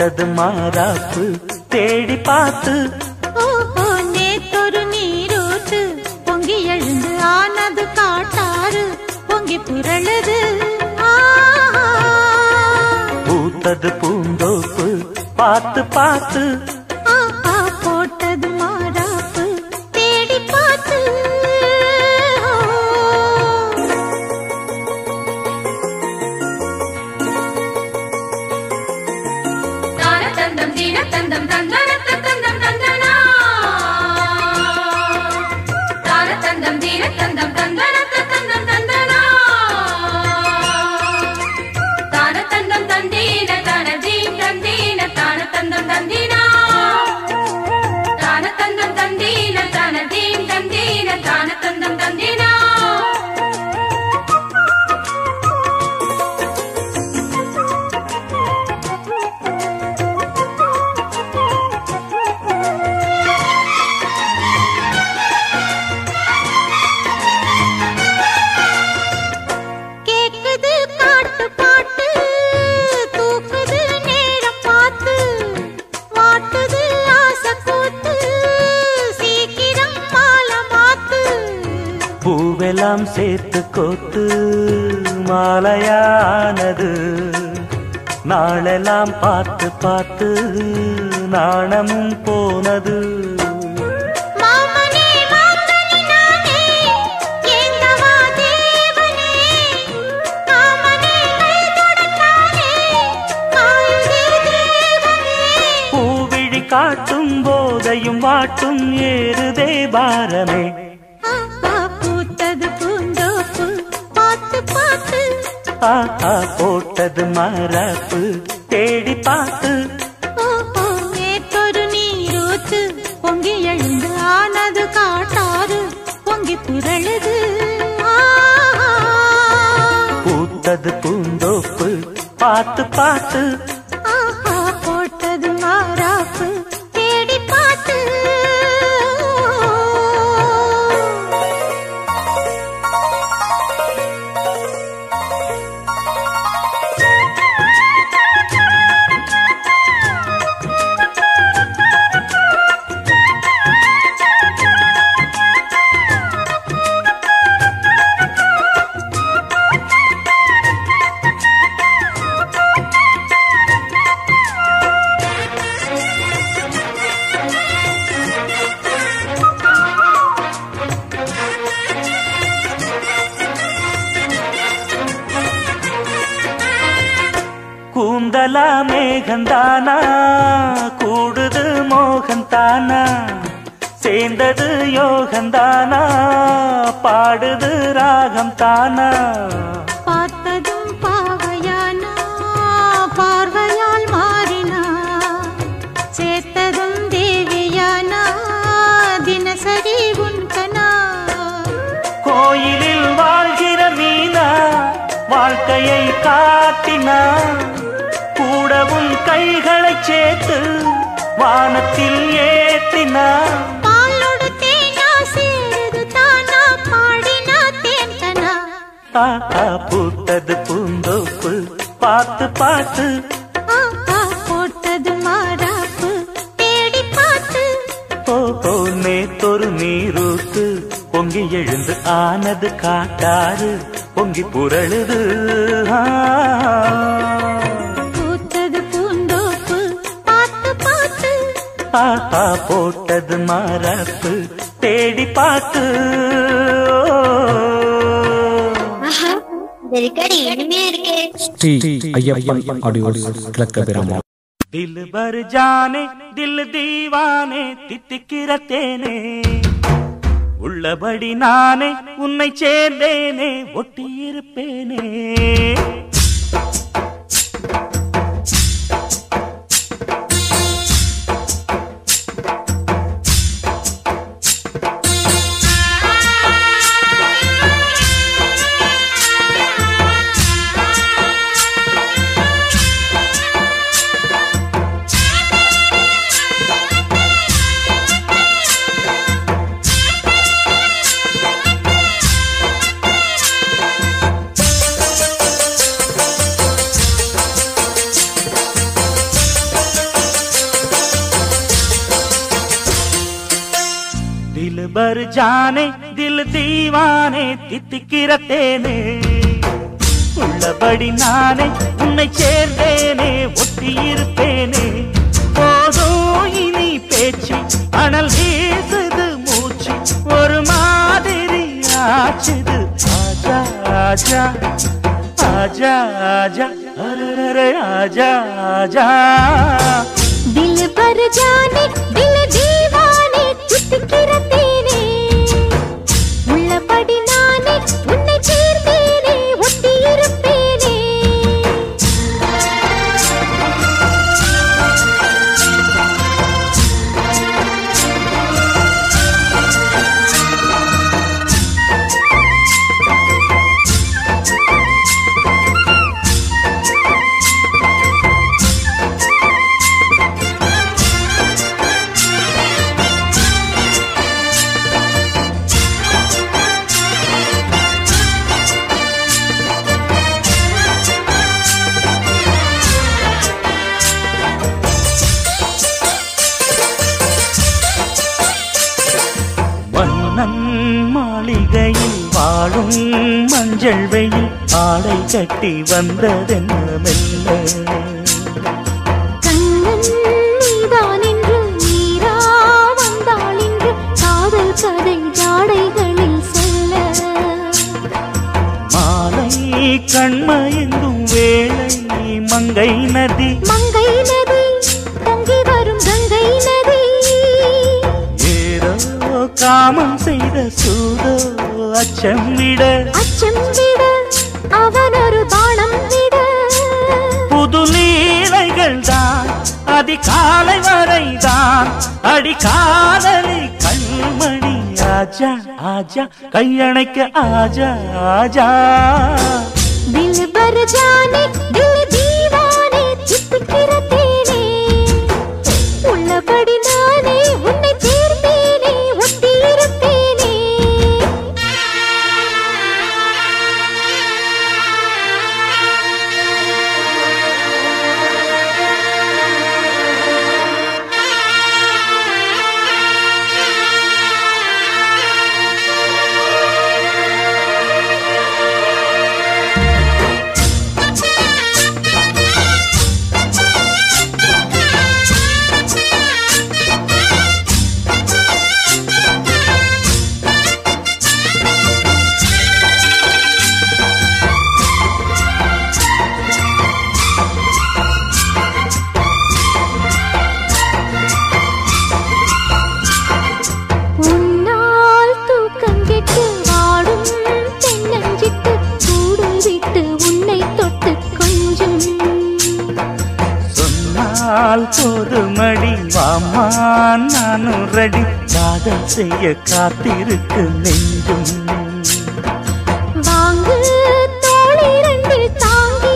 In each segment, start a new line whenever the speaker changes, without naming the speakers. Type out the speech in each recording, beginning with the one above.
போட்டது மாறாப்பு தேடி பார்த்து.
நேத்தொரு நீரூத்து பொங்கி எழுந்து ஆனது காட்டாறு பொங்கி புரளுது.
பூத்தது பூந்தோப்பு பார்த்து பார்த்து. நாளெல்லாம் பார்த்து பார்த்து நாணமும் போனது. காட்டும் போதையும் வாட்டும் ஏறுதே பாரமே.
பூத்தது பூந்தோப்பு பார்த்து பார்த்து.
ஆஹா போட்டது மரப்பு. ராகம் தானா
பார்த்ததும் பாவையானா? பார்வையால் மாறினா? சேர்த்ததும் தேவியானா? தினசரி உன்கனா
கோயிலில் வாழ்கிற மீனா வாழ்க்கையை காட்டினா? கூடவும் கைகளை சேர்த்து வானத்தில் ஏற்றினா பூத்தது பூந்தோப்பு பார்த்து பார்த்து.
போட்டது மாறாப்பு. தேடி பார்த்து.
ஓஹோ நேத்தொரு நீரூத்து பொங்கி எழுந்து ஆனது காட்டாறு. பொங்கி புரளுது ஆ. ஆஹா போட்டது மரப்பு தேடி பார்த்து.
ஸ்ரீ ஐயப்பன் ஆடியோஸ் கிழக்க பெறாமல்
दिल भर जाने दिल दीवाने தித்திக்கிற தேனே உள்ளபடி நானே உன்னை சேர்ந்தேனே ஒட்டியிருப்பேனே ஜானே தில் தீவானே தித்திக்கிற தேனே உள்ளபடி நானே உன்னை சேர்ந்தேனே ஒட்டியிருப்பேனே. போதும் இனி பேச்சு அனல் வீசுது மூச்சு ஒரு மாதிரி ஆச்சுது. ஆஜா ஆஜா ஆஜா ஆஜா அரரரே ஆஜா ஆஜா.
தில் பர் ஜானே சொல்ல.
மாலை கண்மயங்கும் வேளை மங்கை நதி.
மங்கை நதி பொங்கி வரும் கங்கை நதி.
ஏதோ காமம் செய்த சூதோ அச்சம் விட அதிகாலை வரைதான் அடிக்காதலி கண்மணி ஆஜா ஆஜா கையணைக்க ஆஜா ஆஜா. தில் ஜானே நானும் ரெடி காதல் செய்ய காத்திருக்கு நெஞ்சும்.
வாங்கு தோளிரண்டில் தாங்கி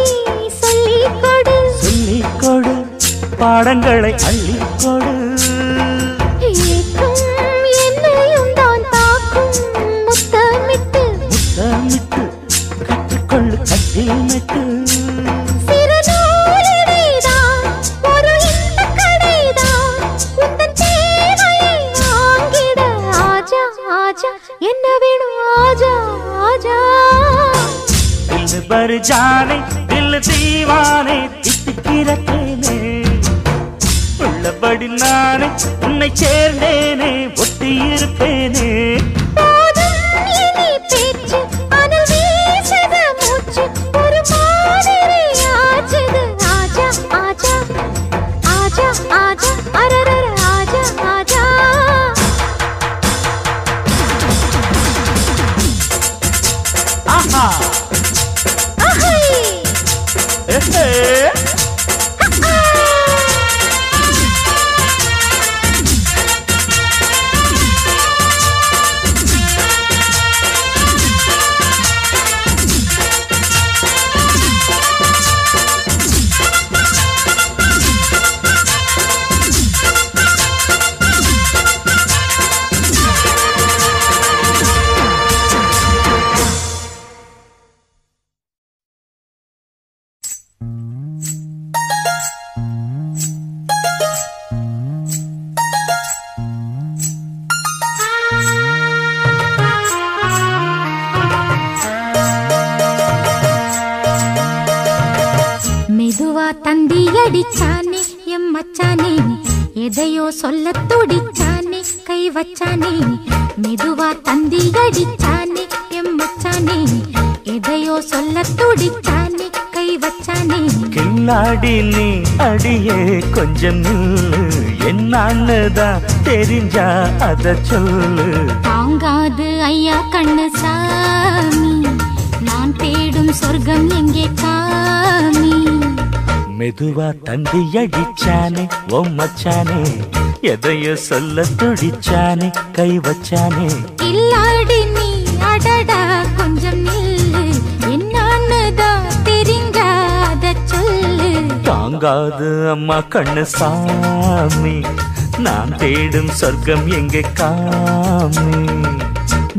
சொல்லிக் கொடு.
சொல்லிக் கொடு பாடங்களை அள்ளிக் அத சொல்லு.
தாங்காது ஐயா கண்ணு சாமி நான் தேடும் சொர்க்கம் எங்கே காமி?
மெதுவா தந்தி அடிச்சானே ஓ மச்சானே. எதையோ சொல்ல துடிச்சானே கை வச்சானே.
இல்லாடி நீ அடடா கொஞ்சம் நில்லு. என்னான்னு தான் தெரிஞ்சாத சொல்லு.
தாங்காது அம்மா கண்ணு சாமி நான் தேடும் சொர்க்கம் எங்கே காமி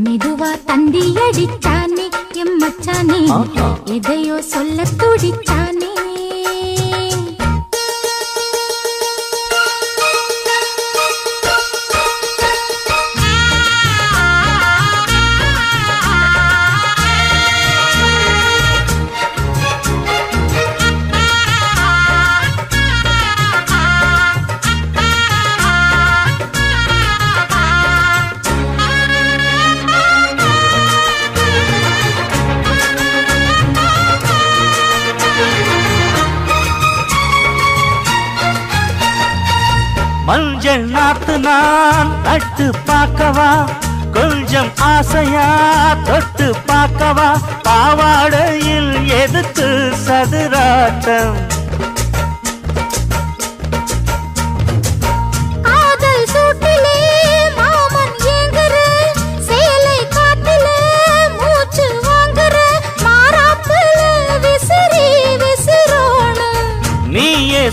மெதுவா தந்தி அடிச்சானே எம் மச்சானே?
ஆஹா.
எதையோ சொல்ல துடிச்சானே
நாத்து நான் நட்டு பார்க்கவா? கொஞ்சம் ஆசையா தொட்டு பார்க்கவா? பாவாடையில் எதுக்கு சதுராட்டம்.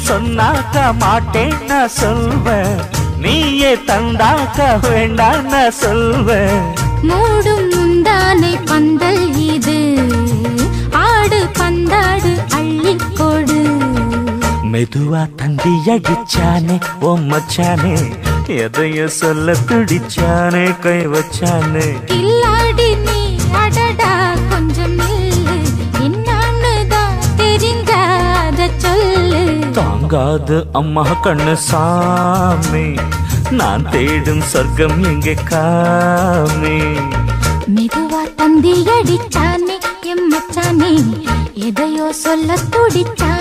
சொன்னாக்க மாட்டேன் நான் சொல்வேன். நீயே தந்தாக்க வேண்டாம் நான் சொல்வேன்.
மூடும் முந்தானை பந்தல் இது. ஆடு பந்தாடு அள்ளிக் கொடு
மெதுவா தந்தி அடிச்சானே ஓ மச்சானே எதையோ சொல்ல துடிச்சானே கை வச்சானே.
கில்லாடி
போகாது அம்மா கண்ணு சாமி. நான் தேடும் சொர்க்கம் எங்கே காமி.
மெதுவா தந்தி அடிச்சானே எம்மச்சானே எதையோ சொல்ல துடிச்சானே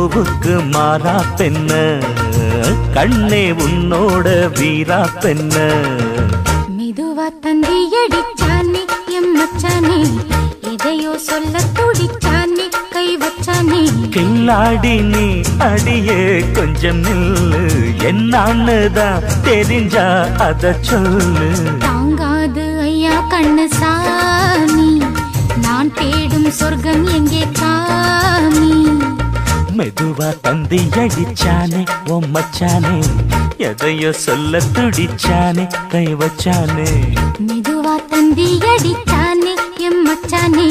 பூவுக்கு மாறா பெண்ண. கண்ணே உன்னோட வீரா பெண்ண.
மெதுவா தந்தி அடிச்சானே எம் மச்சானே. எதையோ சொல்ல துடிச்சானே கை வச்சானே.
கில்லாடி நீ அடியே கொஞ்சம் நில்லு. என்னான்னு தான் தெரிஞ்சா அத சொல்லு.
தாங்காது ஐயா கண்ணு சாமி நான் தேடும் சொர்க்கம் எங்கே காமி?
மெதுவா தந்தி அடிச்சானே ஓ மச்சானே. எதையோ சொல்ல துடிச்சானே கை வச்சானே
மெதுவா தந்தி அடிச்சானே எம் மச்சானே.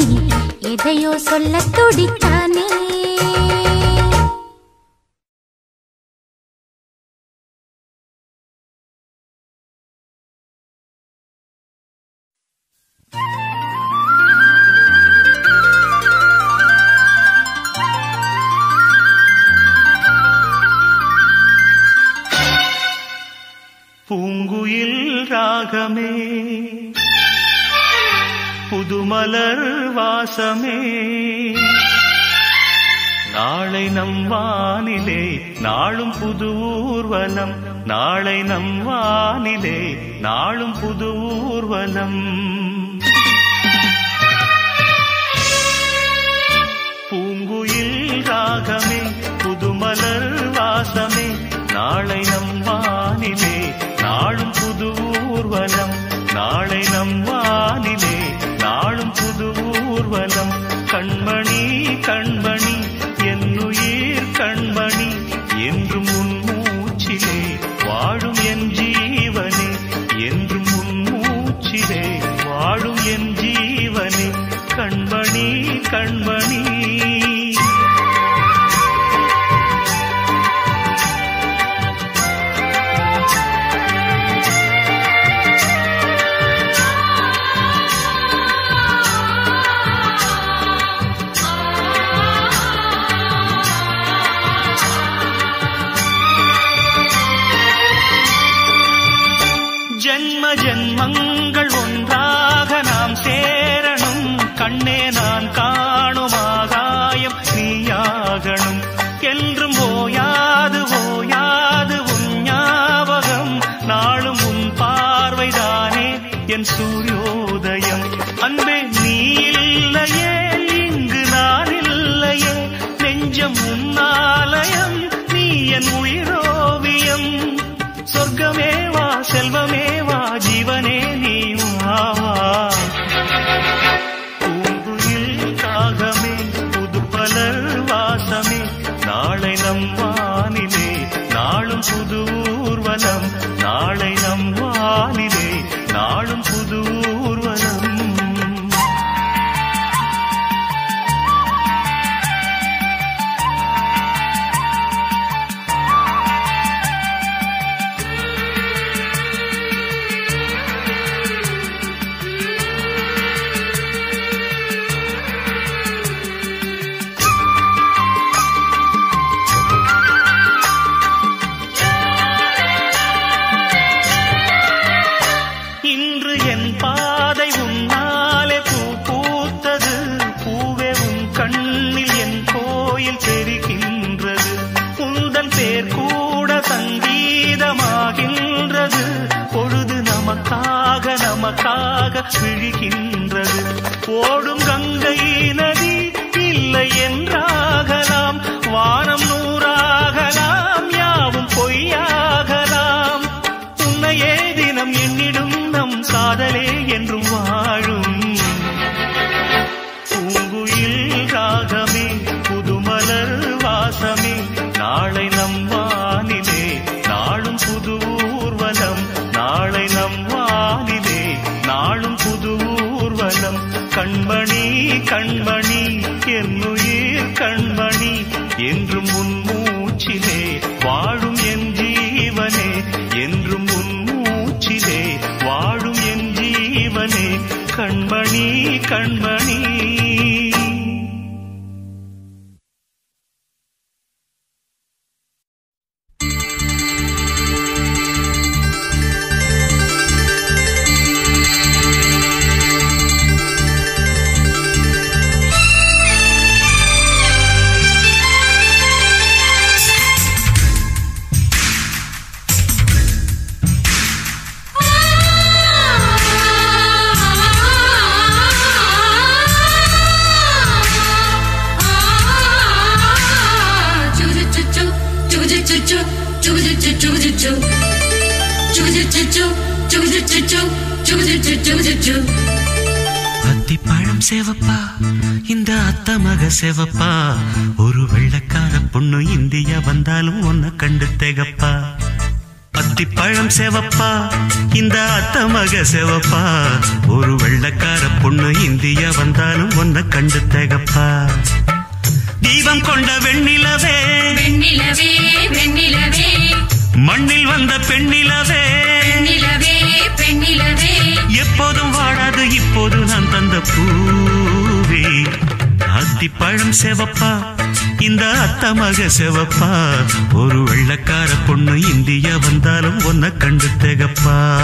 எதையோ சொல்ல துடிச்சானே.
நாளும் புது ஊர்வலம். கண்மணி
செவப்பா. ஒரு வெள்ளக்கார பொண்ணு இந்தியா வந்தாலும் ஒன்ன கண்டு தகப்பா. தீபம் கொண்ட வெண்ணிலவே. மண்ணில் வந்த பெண்ணிலவே. எப்போதும் வாழாது இப்போது நான் தந்த பூவே. அத்திப்பழம் செவப்பா. இந்த
அத்தமக செவப்பா. ஒரு வெள்ளக்கார பொண்ணு இந்தியா வந்தாலும் ஒன்ன கண்டு திகப்பா.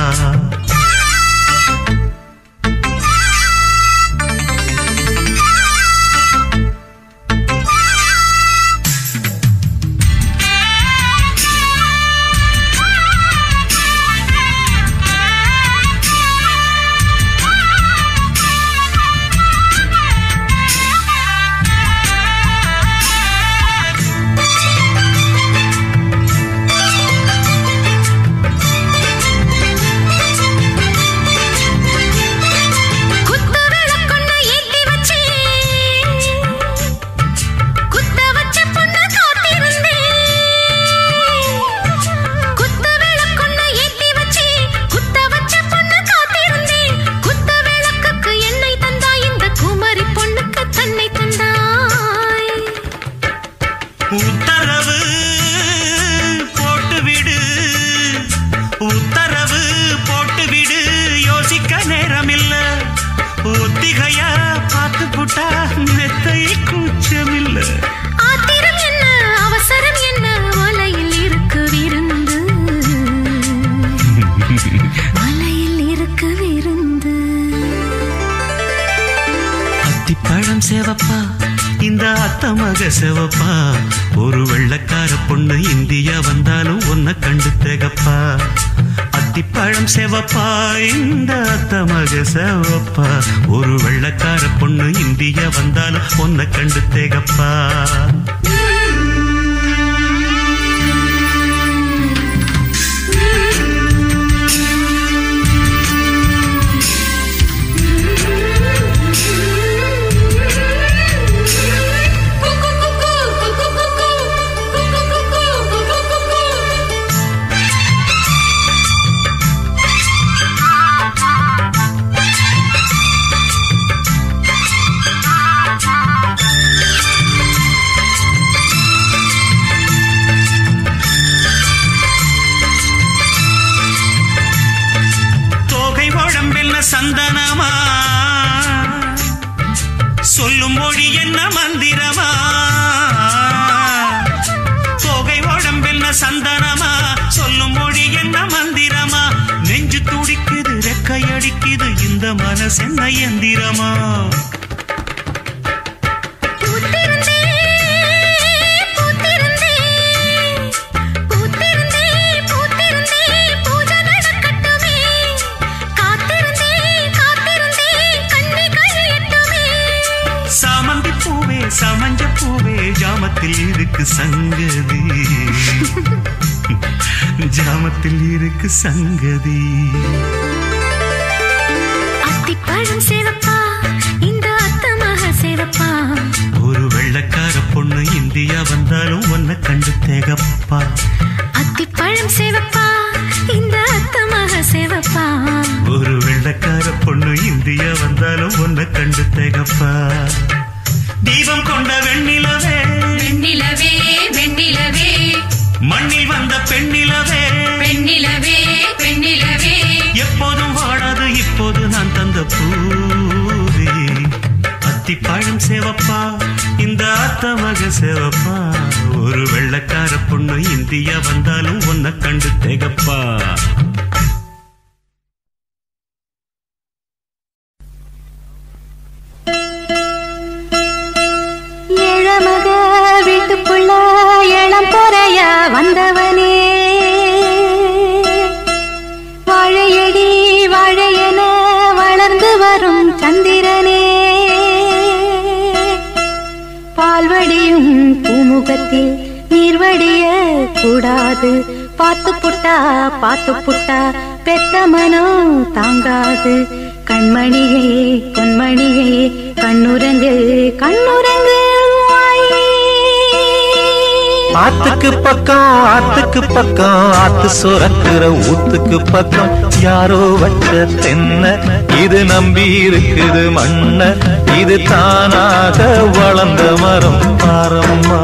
சுரக்கிற ஊத்துக்கு பக்கம் யாரோ வச்ச தென்ன. இது நம்பி இருக்குது மண்ண இது தானாக வளர்ந்த மரம். பாரம்மா.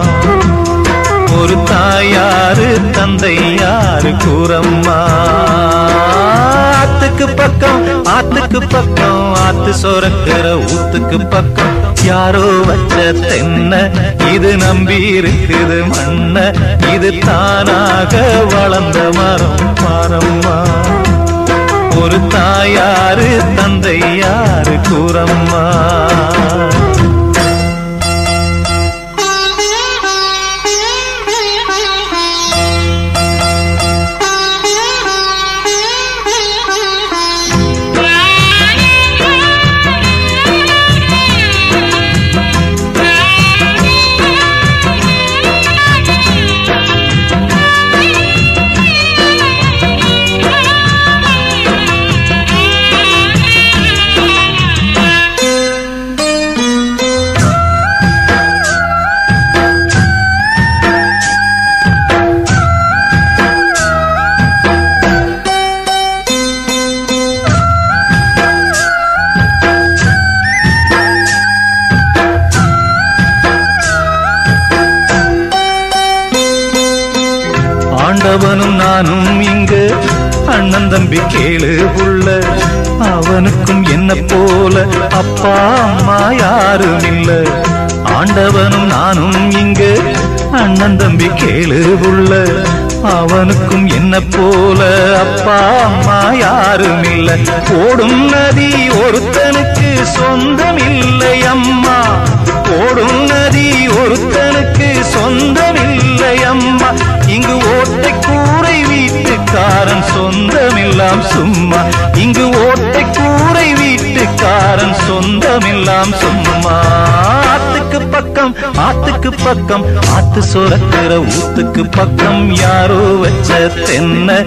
ஒரு தாயாரு தந்தை யாரு கூறம்மா. ஆத்துக்கு பக்கம் ஆத்துக்கு பக்கம் ஆத்து சுரக்கிற ஊத்துக்கு பக்கம் யாரோ வச்ச தென்ன. இது நம்பி இருக்குது மண்ண. இது தானாக வளர்ந்த மரம் மரம்மா. ஒரு தாயாரு தந்தையாரு கூறம்மா என்ன போல அப்பா அம்மா யாரும் இல்ல. ஆண்டவனும் நானும் இங்கு. அண்ணன் தம்பி கேளு உள்ள. அவனுக்கும் என்ன போல அப்பா அம்மா யாரும் இல்ல. ஓடும் நதி ஒருத்தனுக்கு சொந்தம் இல்லை அம்மா. ஓடும் நதி ஒருத்தனுக்கு சொந்தம் இல்லை அம்மா. இங்கு ஓட்டை கூரை வீட்டுக்காரன் சொந்தமெல்லாம் சும்மா. இங்கு ஓட்டை கூரை வீட்டுக்காரன் சொந்தமெல்லாம் சும்மா. ஆத்துக்கு பக்கம் ஆத்துக்கு பக்கம் ஆத்து சுரக்கிற ஊத்துக்கு பக்கம் யாரோ வச்ச தென்ன.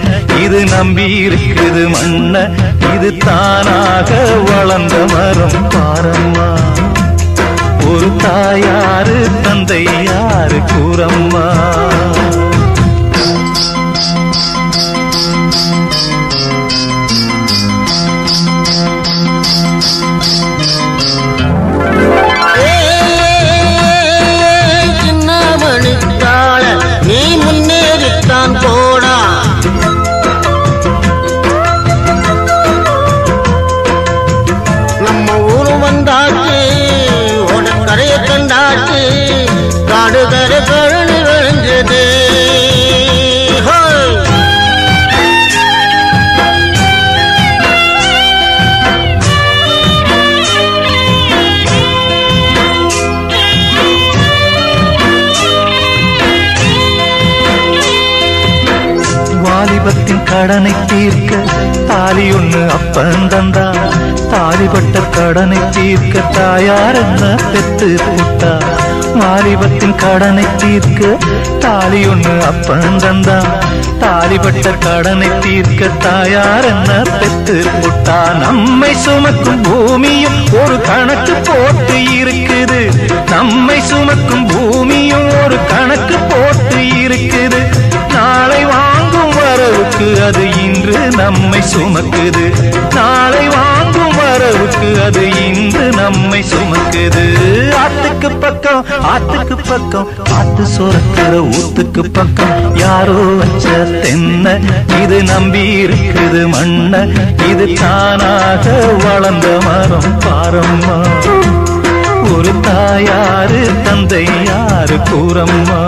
இது நம்பி இருக்குது மண்ண இது தானாக வளர்ந்த மரம் பாரம்மா. ஒரு தாயாரு தந்தை யாரு கூறம்மா? கடனை தீர்க்க தாலி ஒண்ணு அப்பன் தந்தா தாலிப்பட்ட கடனை தீர்க்க தாயார் என்ன பெத்து புட்டா வாலிபத்தின் கடனை தீர்க்க தாலி ஒண்ணு அப்பன் தந்தா தாலிப்பட்ட கடனை தீர்க்க தாயார் என்ன பெத்து புட்டா நம்மை சுமக்கும் பூமியும் ஒரு கணக்கு போட்டு இருக்குது. நம்மை சுமக்கும் பூமியும் ஒரு கணக்கு போட்டு இருக்குது. நாளை வா வரவுக்கு அது இன்று நம்மை சுமக்குது. நாளை வாங்கும் வரவுக்கு அது இன்று நம்மை சுமக்குது. ஆத்துக்கு பக்கம் ஆத்துக்கு பக்கம் ஆத்து சுரக்கிற ஊத்துக்கு பக்கம். யாரோ வச்ச தென்ன இது நம்பி இருக்குது மண்ண. இது தானாக வளர்ந்த மரம் பாரம்மா. ஒரு தாயாரு தந்தை யாரு கூறம்மா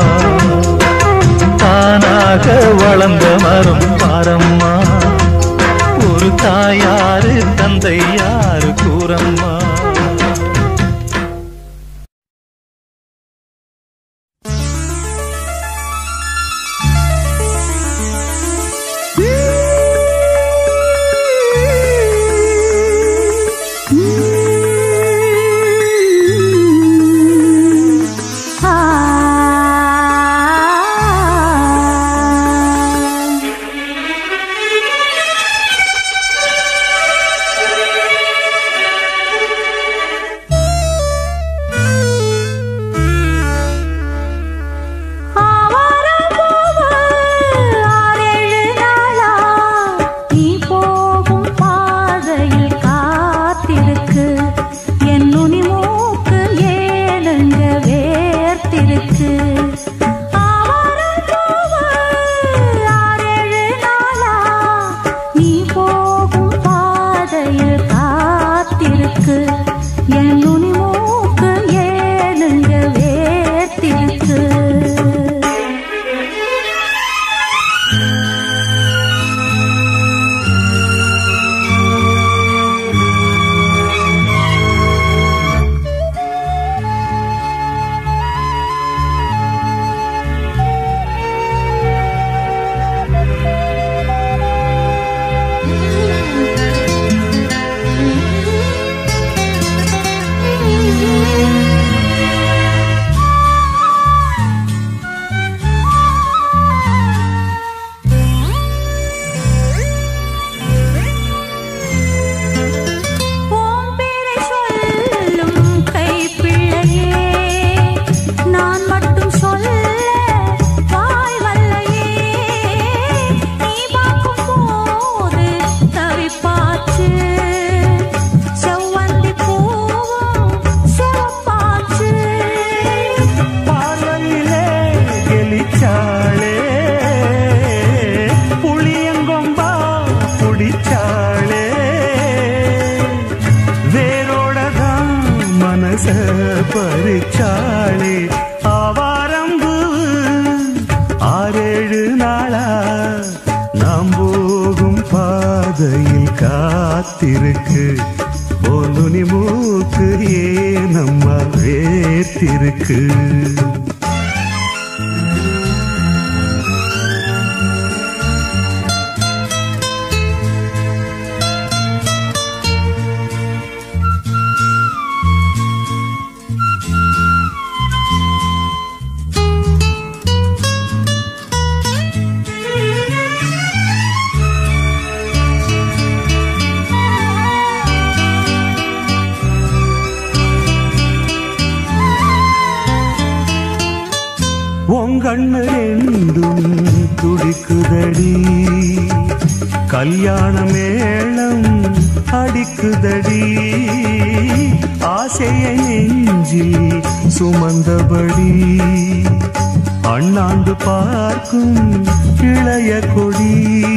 தானாக வளர்ந்த மரம் பாரம்மா. ஒரு தாயாரு தந்தை யாரு கூறம்மா?
கண்கள் என்றும் துடிக்குதடி. கல்யாண மேளம் அடிக்குதடி. ஆசையை நெஞ்சில் சுமந்தபடி. அண்ணாண்டு பார்க்கும் இளைய கொடி.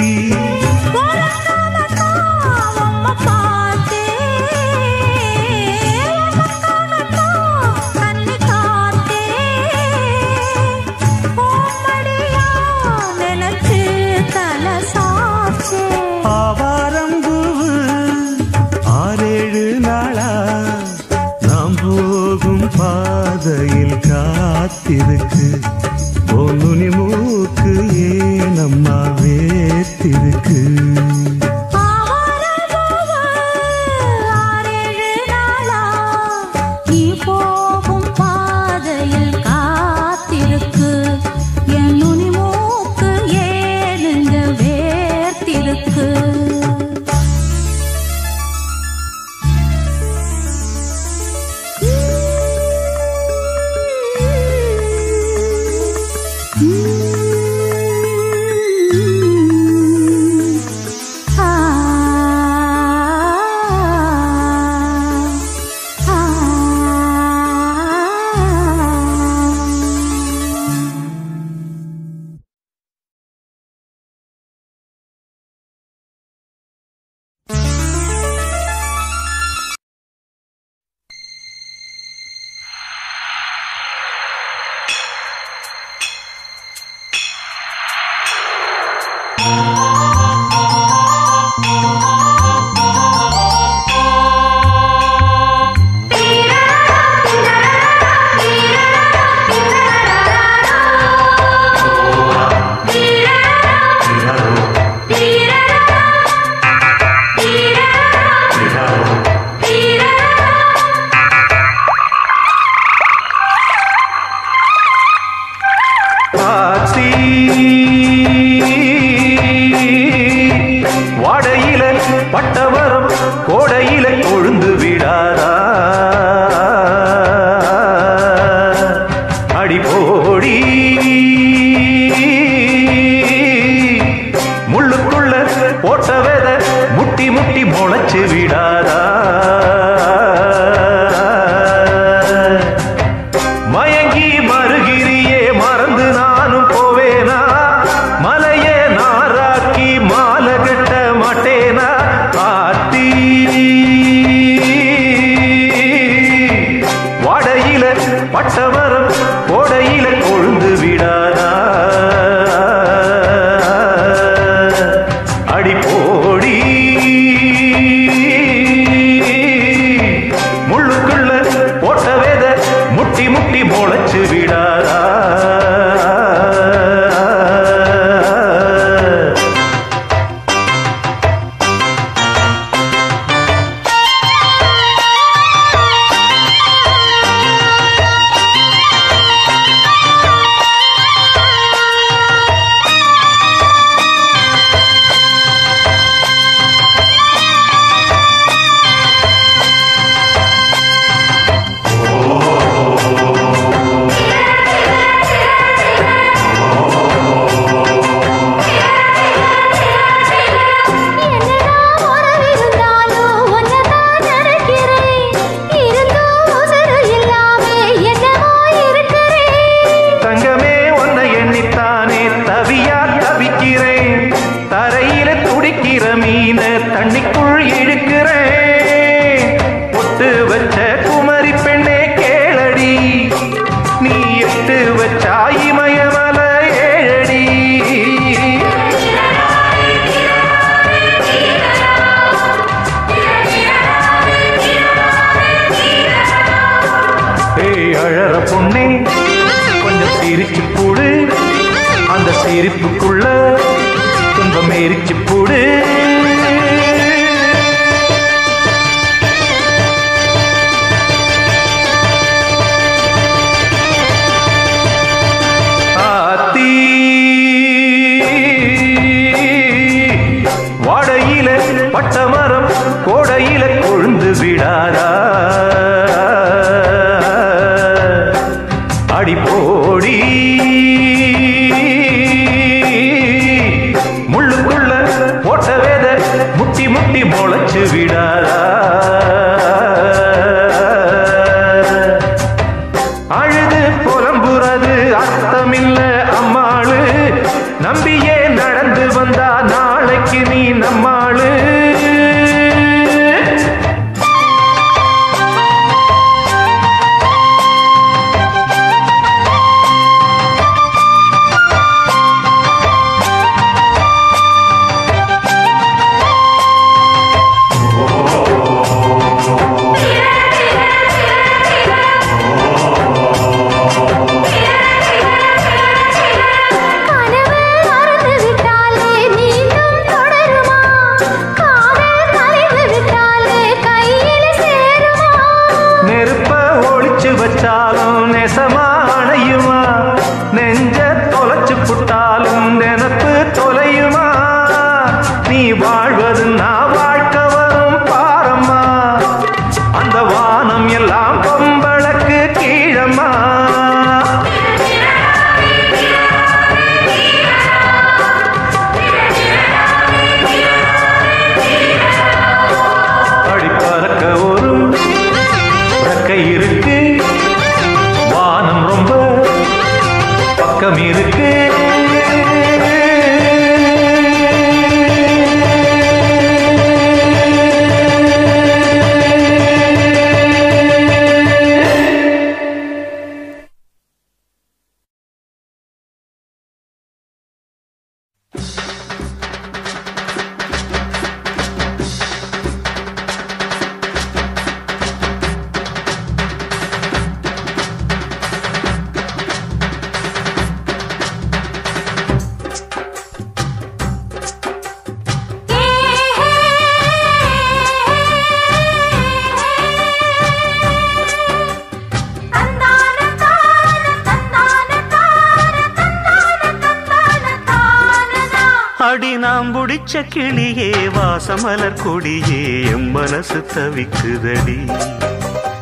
மலர் கொடியே எம் மனசு தவிக்குதடி.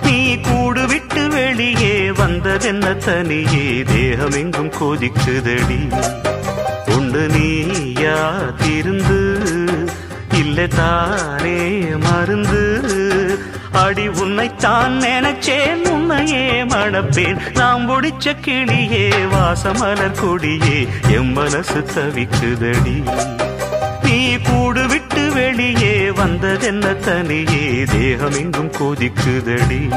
நீ கூடு விட்டு வெளியே வந்ததென்ன தனியே தேகம் எங்கும் கொதிக்குதடி. உண்டு நீயா திருந்து இல்லை தானே மருந்து. அடி உன்னைத்தான் நினைச்சேன் உன்னையே மணப்பேன். நாம் முடிச்ச கிளியே வாசமலர் கொடியே எம் மனசு தவிக்குதடி. வெளியே வந்ததென்ன தனியே? தேகம் எங்கும் கொதிக்குதடி.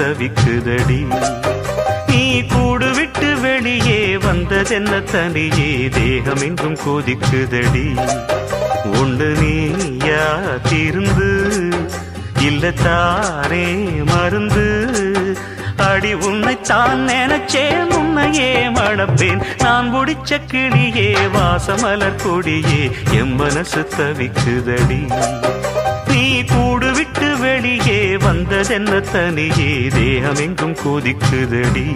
தவிக்குதடி நீ கூடு விட்டு வெளியே வந்ததென்ன தனியே தேகம் என்றும் கொதிக்குதடி. உண்டு நீயா திருந்து இல்ல தாரே மருந்து. அடி உன்னைத்தான் நினைச்சே உன்னையே மணப்பேன். நான் முடிச்ச கிளியே வாசமலர் கொடியே என் மனசு தவிக்குதடி. நீ கூடு வெளியே வந்ததென்ன தனியே? தேகமெங்கும் கொதிக்குதடி.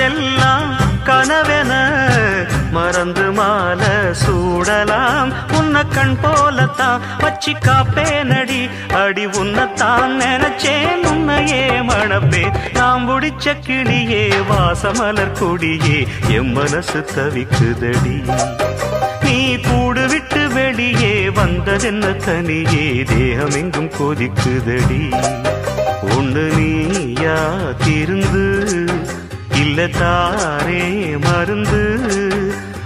நடந்ததெல்லாம் கனவென மறந்து மால சூடலாம். உன்ன கண் போலத்தான் வச்சு காப்பேனடி. அடி உன்னத்தான் நினைச்சேன் உன்னையே மணப்பே நாம் முடிச்ச கிளியே வாசமலர் கொடியே என் மனசு தவிக்குதடி. நீ கூடு விட்டு வெளியே வந்ததென்ன தனியே தேகம் எங்கும் கொதிக்குதடி. ஒன்று நீயா திருந்து இல்ல தாரே மருந்து.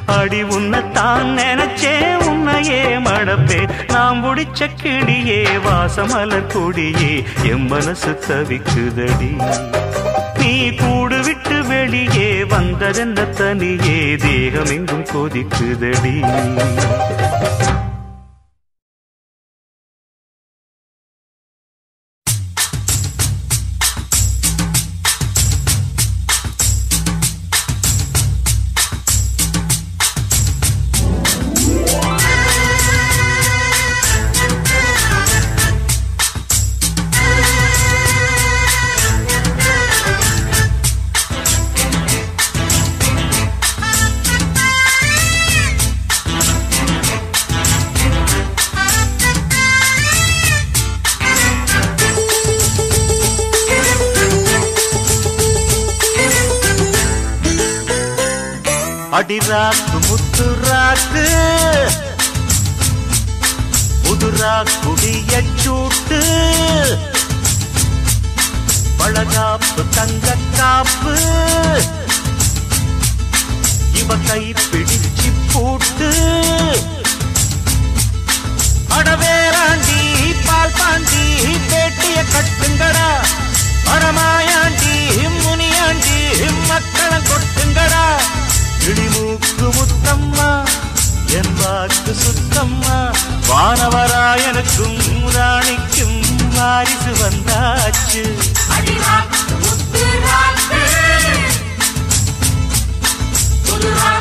அடி உன்னைத்தான் நினைச்சே உன்னையே மடப்பே நாம் முடிச்ச கிளியே வாசமலர் கொடியே என் மனசு தவிக்குதடி. நீ கூடு விட்டு வெளியே வந்ததென்ன தனியே தேகம் எங்கும் கொதிக்குதடி. இவ கை பிடிச்சு பூட்டு. அடவேராண்டி பால் பாண்டி பேட்டிய கட்டுங்கடா. மரமாயாண்டி முனியாண்டி மக்களை கொட்டுங்கடா. இடிமூக்கு முத்தம்மா என் வாக்கு சுத்தம்மா. வானவராயனுக்கும் ராணிக்கும் வாரிசு வந்தாச்சு. வான்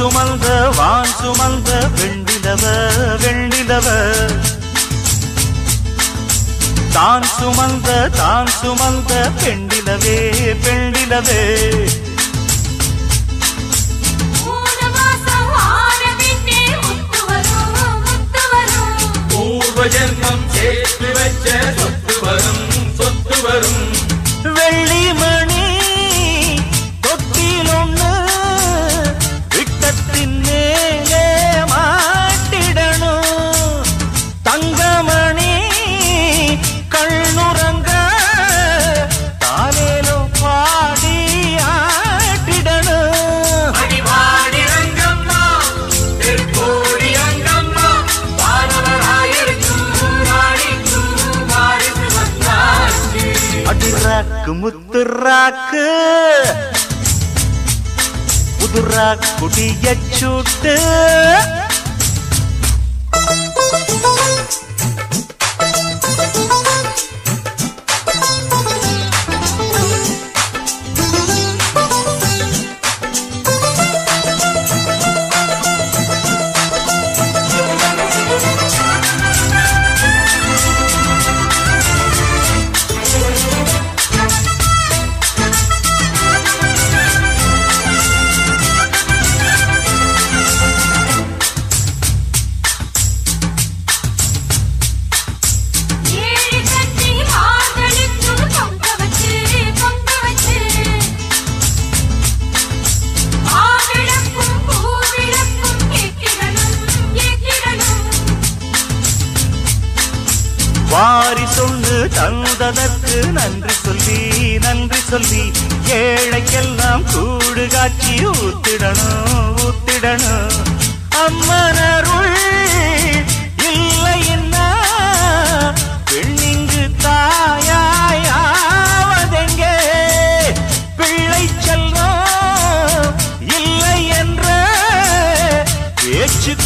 சுமந்த வான் சுமந்த வெண்ணிலவ வெண்ணிலவ. தான் சுமந்த தான் சுமந்த பெண்ணிலவே பெண்ணிலவே. வெள்ளி புதுரா குடிய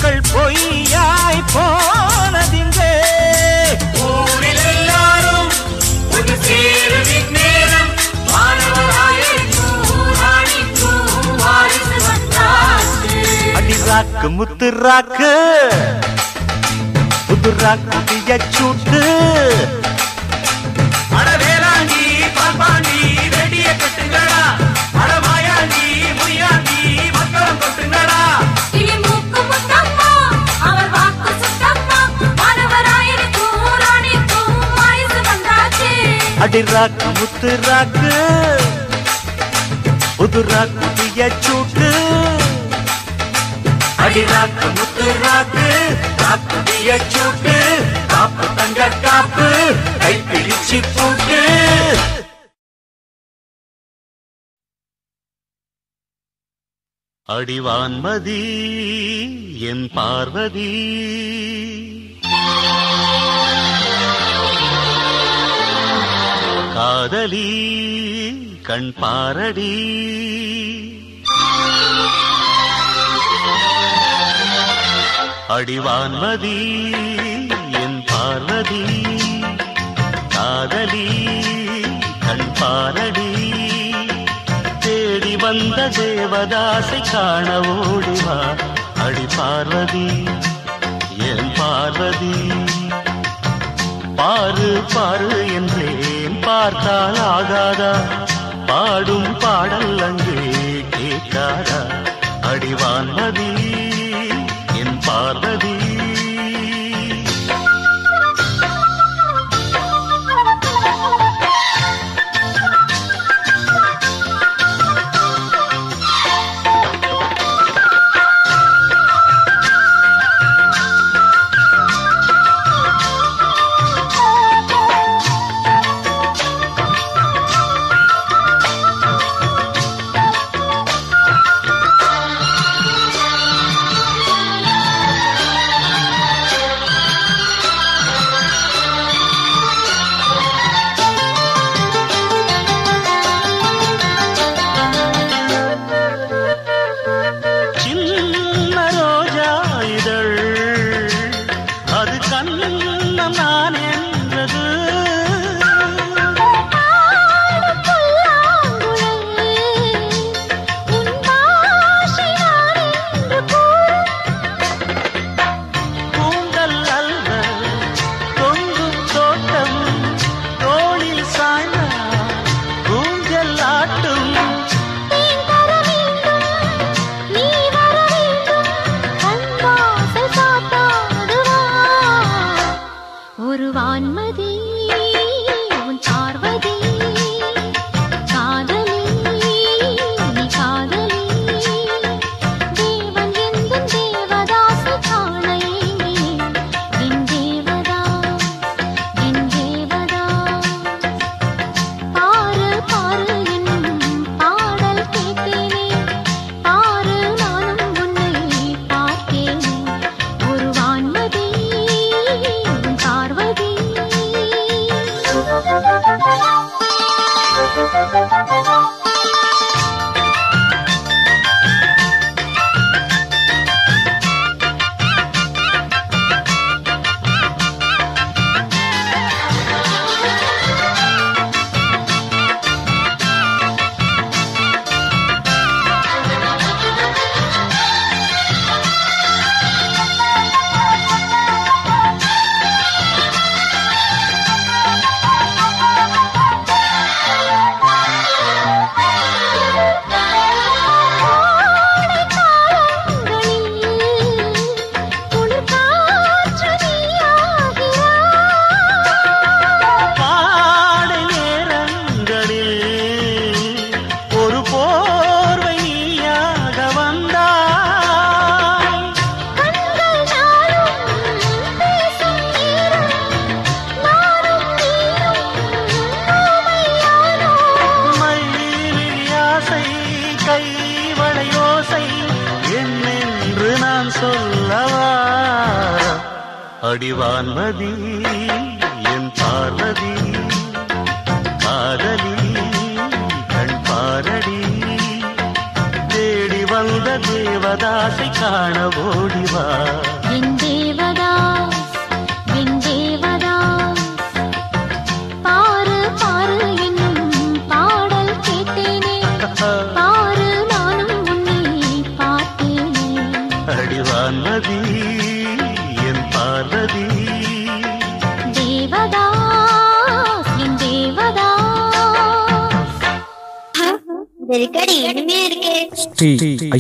பேச்சுக்கள் பொய்யாய் போனதிங்கே ஊரில் எல்லாரும் ஒரு சேரும் இந்நேரம்
ராணிக்கும் வாரிசு வந்தாச்சு
அடி ராக்கு முத்து ராக்கு புது ராக்கு சூட்டு. அடி ராக்கு முத்து ராக்கு புது ராக்கு சூட்டு. அடி ராக்கு முத்து ராக்கு ராக்கு சூட்டு. காப்பு தங்க காப்பு. கை பிடிச்சு போட்டு
அடிவான்மதி என் பார்வதி. காதலி கண் பாரடி. அடிவான்மதி என் பார்வதி. காதலி கண் பாரடி. தேடி வந்த தேவதாசை காண ஓடிவா அடி பார்வதி என் பார்வதி. பாரு பாரு என்றே பார்த்தால் ஆகாதா? பாடும் பாடல் அங்கே கேட்காதா?
அடிவான் அடிவான்மதி என் பார்வதி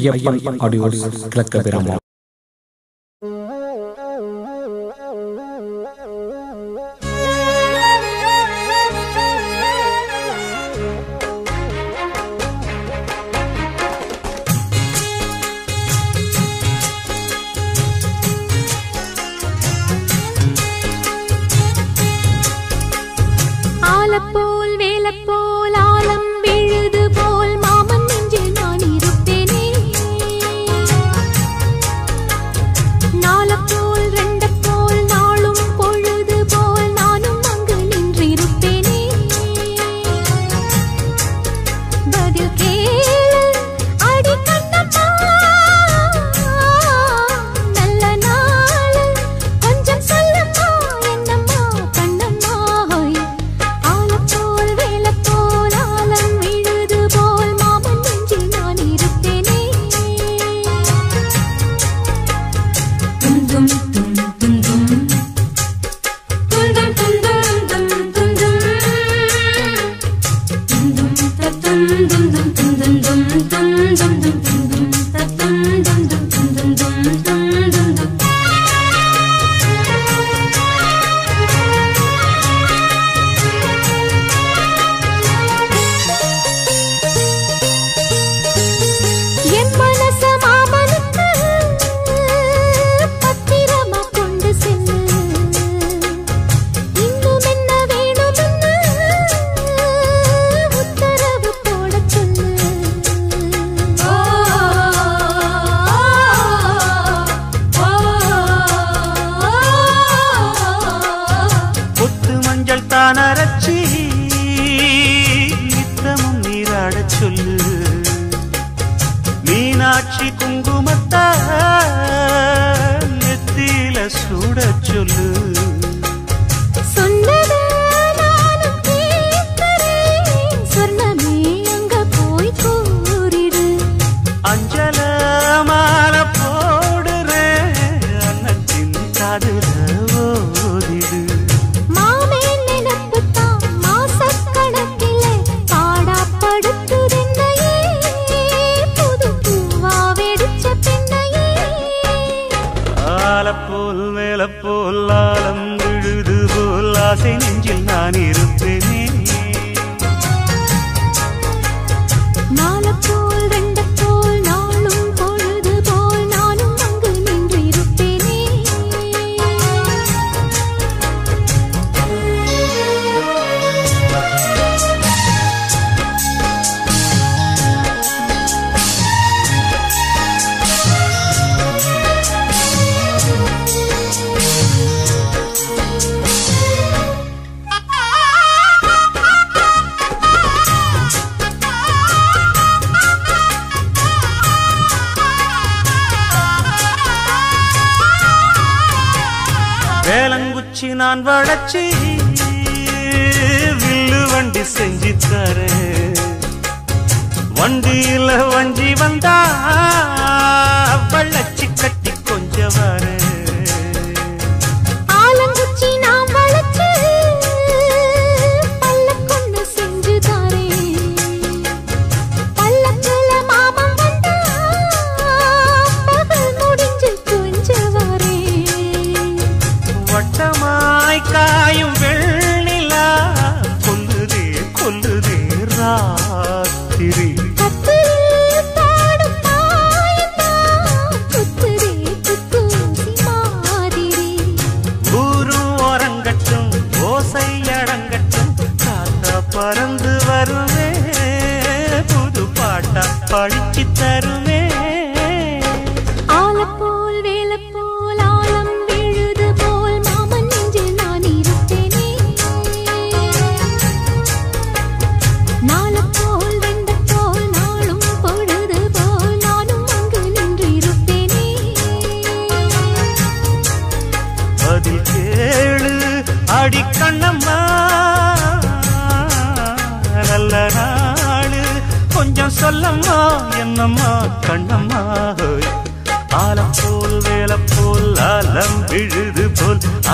ஐயப்பன் ஆடியோஸ் கிழக்கு
பெறாமல் வழங்கட்டும் காத்தா பறந்து வருவே புது பாட்டா பழிச்சு தருவே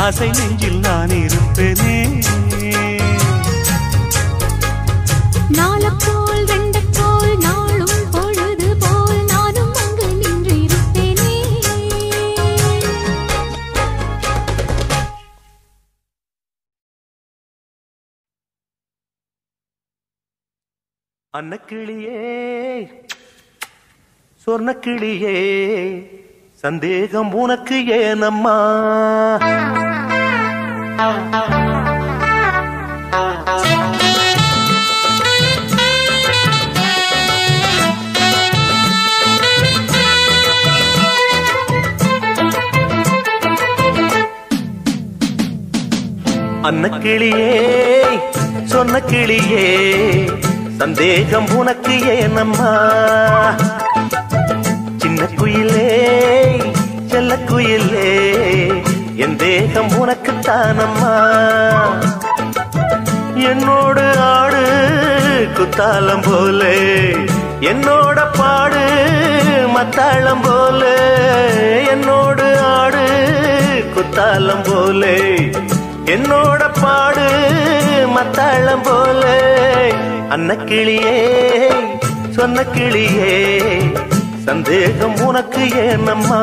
ஆசை நெஞ்சில் நான் இருப்பேனே.
நாளப்போல் ரெண்டப்போல் நாளும் பொழுது போல் நானும் அங்கு நின்றிருப்பேனே
அன்னக்கிளியே சொர்ணக்கிளியே சந்தேகம் உனக்கு ஏனம்மா? அன்ன கிளியே சொன்ன கிளியே சந்தேகம் உனக்கு ஏனம்மா? சின்ன குயிலே செல்ல குயிலே என் தேகம் உனக்கு தானம்மா என்னோடு ஆடு குத்தாலம் போலே. என்னோட பாடு மத்தாளம் போலே. என்னோடு ஆடு குத்தாலம் போலே. என்னோட பாடு மத்தாளம் போலே. அன்ன கிளியே சொன்ன கிளியே சந்தேகம் உனக்கு ஏனம்மா?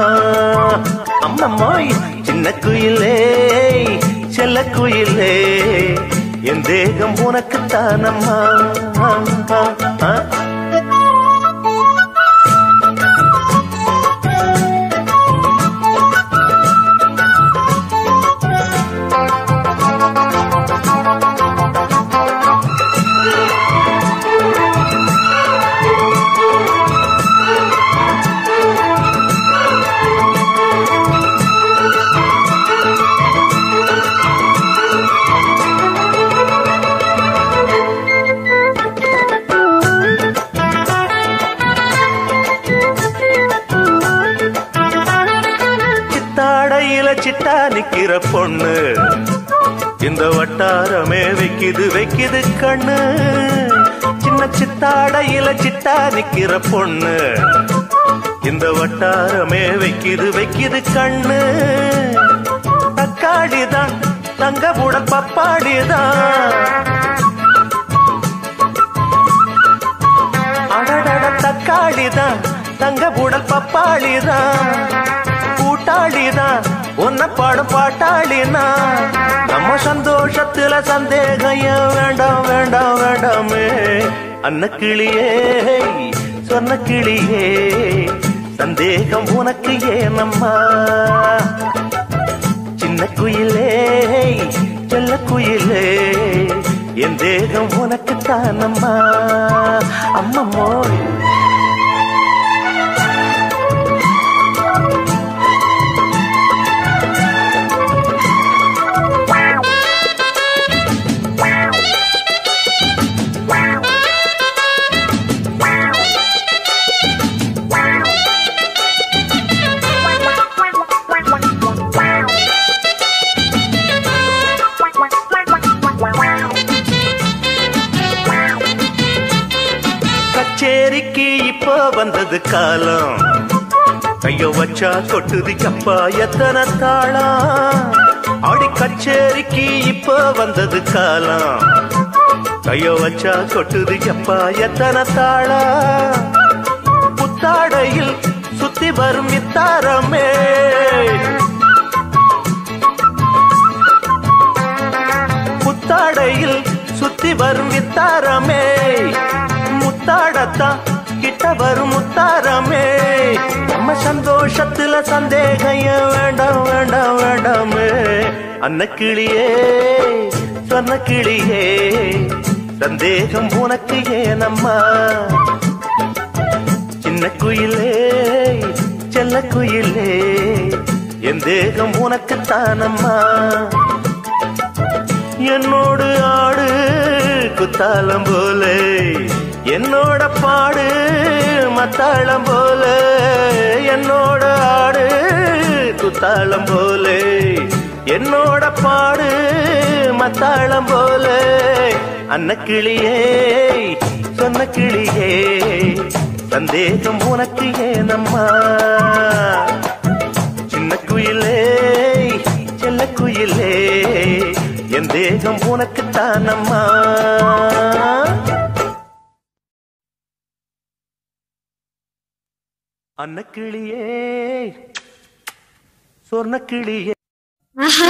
அம்மம்மாய் சின்ன குயிலே செல்ல குயிலே. என் தேகம் உனக்கு பொண்ணு இந்த வட்டாரமே வைக்குது வைக்குது கண்ணு. சின்ன சித்தாடையில சிட்டா நிக்கிற பொண்ணு. இந்த வட்டாரமே வைக்குது வைக்குது கண்ணு. தக்காளிதான் தங்க உடல் பப்பாடிதான் அடடட தக்காளிதான் தங்க உடல் பப்பாளிதான். கூட்டாளிதான் உன்ன பாடும் பாட்டாளினா நம்ம சந்தோஷத்துல சந்தேகம் வேண்டாம் வேண்டாம் வேண்டாமே? அன்ன கிளியே சொன்ன கிளியே சந்தேகம் உனக்கு ஏனம்மா? சின்ன குயிலே செல்ல குயிலே என் தேகம் உனக்கு தானம்மா? அம்மம்மோ ஒரு காலம். கைய வச்சா கொட்டுது அப்பா எத்தனை தாளம். ஆடி கச்சேரிக்கு இப்ப வந்தது காலம். கைய வச்சா கொட்டுது அப்பா எத்தனை தாளம். புத்தாடையில் சுத்தி வரும் இத்தாரமே. புத்தாடையில் சுத்தி வரும் இத்தாரமே. முத்தாடத்தான் கிட்ட வரும் முத்தாரமே நம்ம சந்தோஷத்துல சந்தேகம் வேண்டாம் வேண்டாம் வேண்டாமே. அன்ன கிளியே சொன்ன கிளியே சந்தேகம் உனக்கு ஏனம்மா சின்ன குயிலே செல்ல குயிலே என் தேகம் உனக்கு தானம்மா என்னோடு ஆடு குத்தாலம் போலே. என்னோட பாடு மத்தாளம் போல. என்னோட ஆடு குத்தாளம் போல. என்னோட பாடு மத்தாளம் போல. அன்ன கிளியே சொன்ன கிளியே சந்தேகம் உனக்கு ஏனம்மா சின்ன குயிலே செல்ல குயிலே என் தேகம் உனக்கு தானம்மா அன்னக்கிளியே. சொர்ணக்கிளியே.
ஆஹா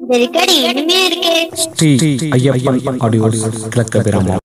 இந்த ரெக்கார்டு இனிமையா இருக்கே.
ஸ்ரீ ஐயப்பன் ஆடியோ கிழக்கு பெறாமா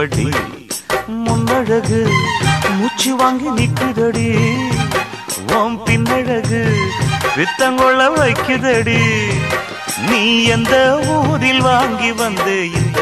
படி முன்னழகு மூச்சு வாங்கி நிற்குதடி ஓம் பின்னழகு வித்தங்கொள்ள வைக்குதடி. நீ எந்த ஊரில் வாங்கி வந்து இந்த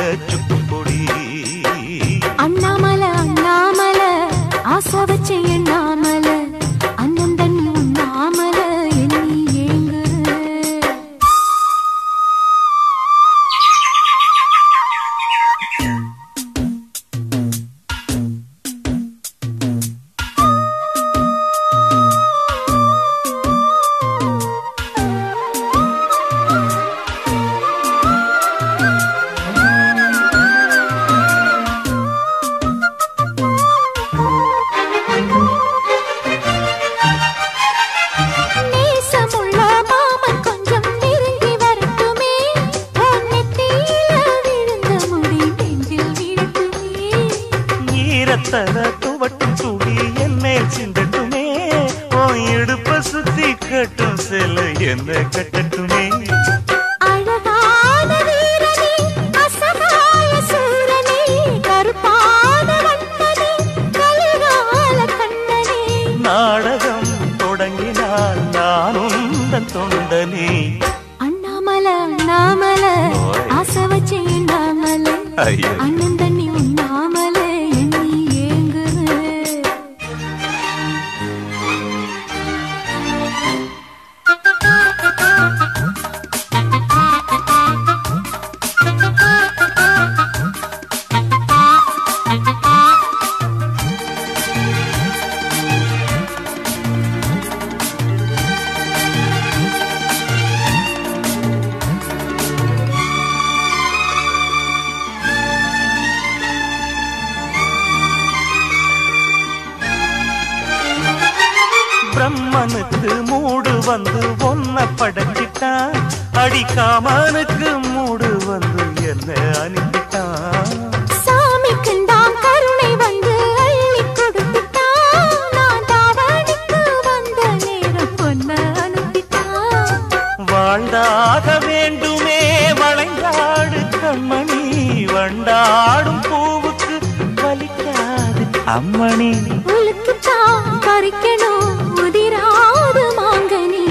வண்டாடும் பூவுக்கு வலிக்காது அம்மணி.
உலுக்குத்தான் பறிக்கணும் உதிராது மாங்கனி.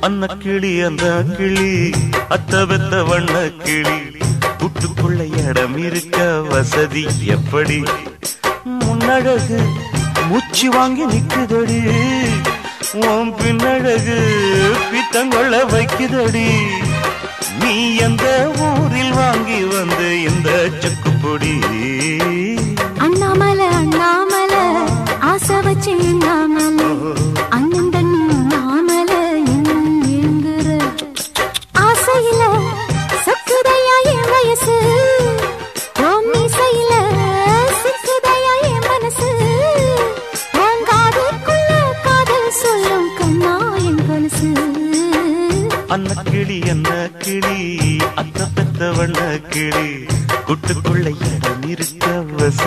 அன்ன கிளி அந்த கிளி அத்த வெத்த வண்ண கிளி. கூட்டுக்குள்ள இடம் இருக்க வசதி எப்படி? முன்னழகு மூச்சு வாங்கி நிக்குதடி. உன் பின்னழகு பித்தங்கொள்ள வைக்குதடி. நீ எந்த ஊரில் வாங்கி வந்து இந்த சுக்கு பொடி
அண்ணாமல அண்ணாமல ஆசை வச்சு எண்ணாமல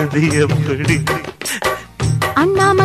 வசதி எப்படி
அண்ணாமல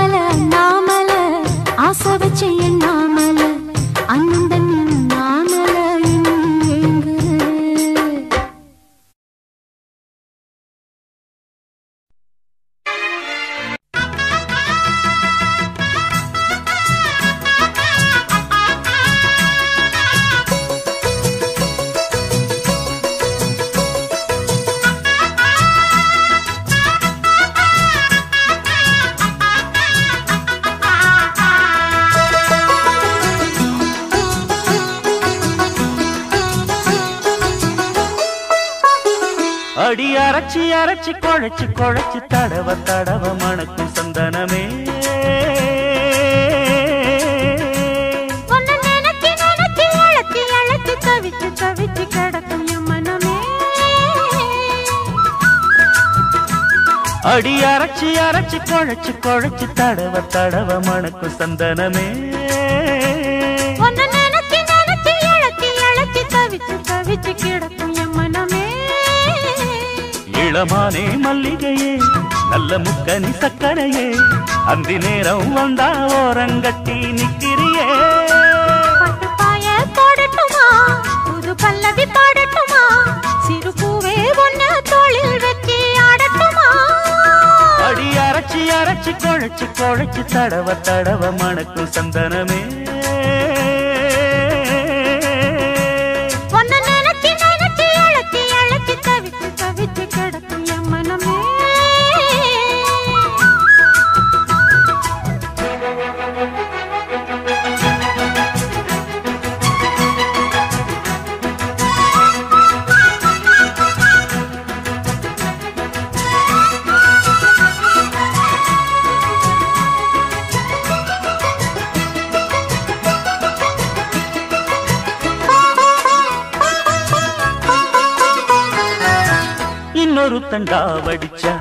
இன்னொரு தண்டா வடிச்சா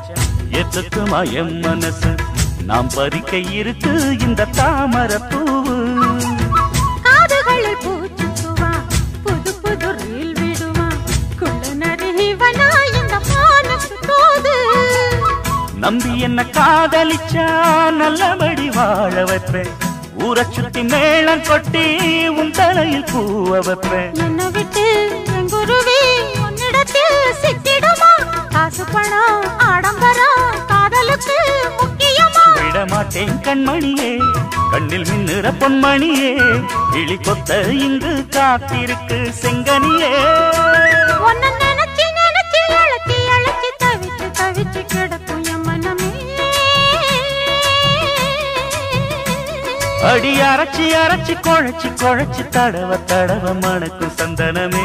எத்துக்குமா என் மனசு? நாம் பறிக்க இருக்கு இந்த தாமர பூவு.
காதுகளில் பூச்சுக்குவா புது புது ரீல் விடுவா. குள்ள நரிவனா இந்த மானுக்கு தோது.
நம்பி என்ன காதலிச்சா நல்லபடி வாழ வைப்பேன். ஊரை சுத்தி மேளம் கொட்டி உன் தலையில் பூவ வைப்பேன்.
காசு பணம் ஆடம்பரம் காதலுக்கு முக்கியமா?
விட மாட்டேன் கண்மணியே கண்ணில் மின்னுற பொன்மணியே இழி கொத்த இங்கு காத்திருக்கு செங்கனியே. அடி அரைச்சி அரைச்சி குழைச்சி குழைச்சி தடவ தடவ மணக்கும் சந்தனமே.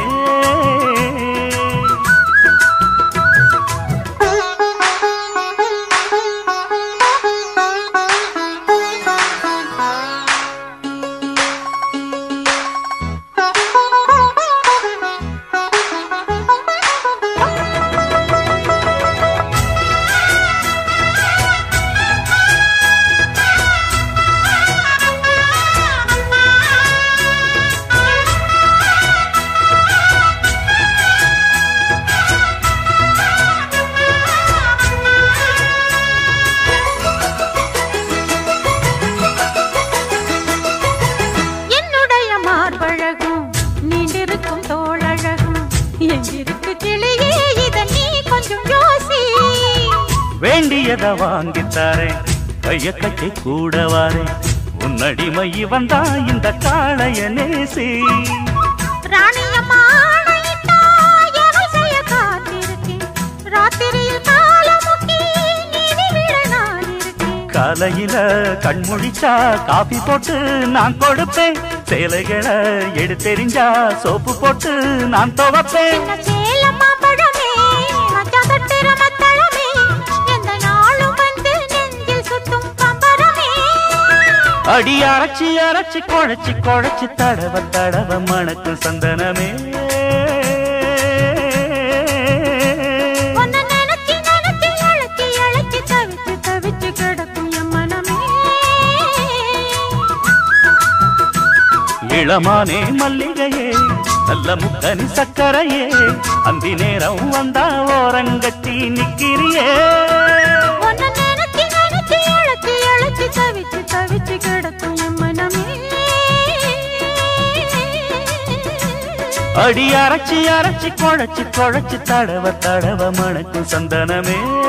காத்திருக்கேன் ராத்திரியில் காலமுக்கி நீதி இந்த காளைய நேசி
காலையில கண்முழிச்சா காபி போட்டு நான் கொடுப்பேன். சேலைகளை எடுத்தெறிஞ்சா சோப்பு போட்டு நான் துவப்பேன். அடி அரைச்சி அரைச்சி குழைச்சி குழைச்சி தடவ தடவ மணக்கு சந்தனமே. இளமானே மல்லிகையே நல்ல முத்தனி சக்கரையே அந்தி நேரம் வந்தா ஓரங்கட்டி நிக்கிறியே. அடி அரைச்சி அரைச்சி குழைச்சி குழைச்சி தடவ தடவ மணக்கும் சந்தனமே.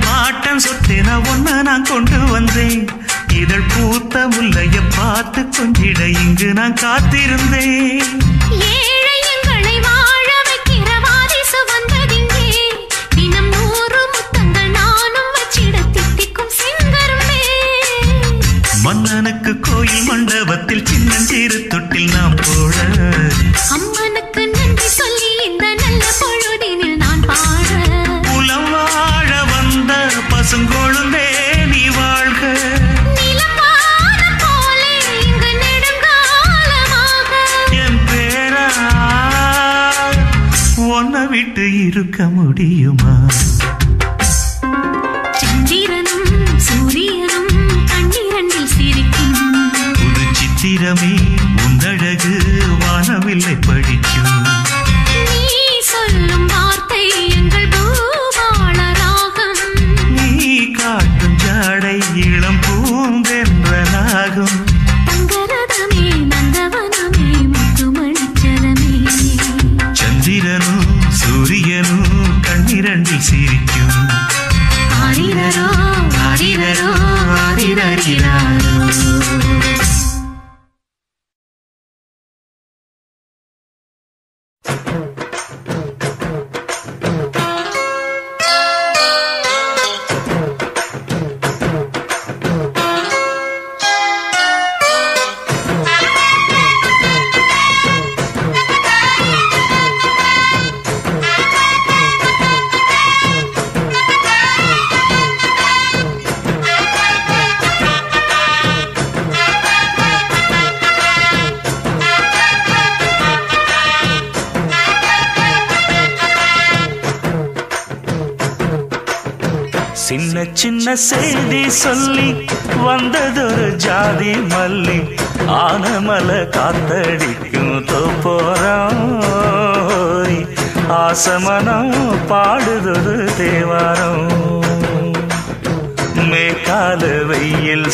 பாட்டம் சுத்தின ஒன்னு நான் கொண்டு வந்தேன். இதழ் பூத்த முல்லைய பார்த்து கொஞ்சிட இங்கு நான் காத்திருந்தேன்.
ചുരുക്കമുടിയുമാ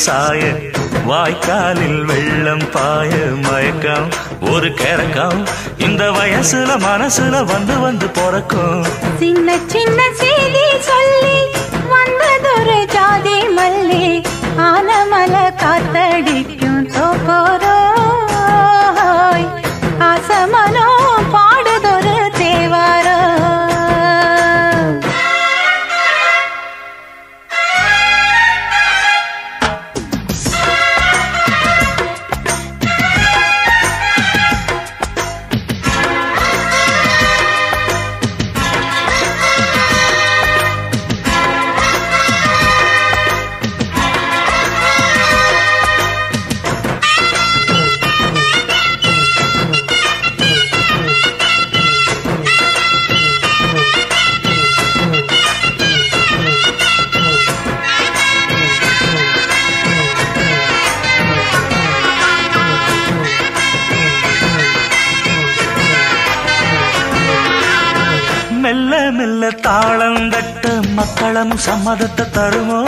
சாய வாய்க்காலில் வெள்ளம் பாய மயக்கம். ஒரு கிறக்கம் இந்த வயசுல மனசுல வந்து வந்து பிறக்கும்.
சின்ன சின்ன செய்தி சொல்லி வந்ததொரு ஜாதி மல்லி ஆனமல காத்தடிக்கும் தோப்போரோ ஆசமனோ
மெல்ல தாளம் தட்ட மக்களும் சம்மதத்தை தருமோ?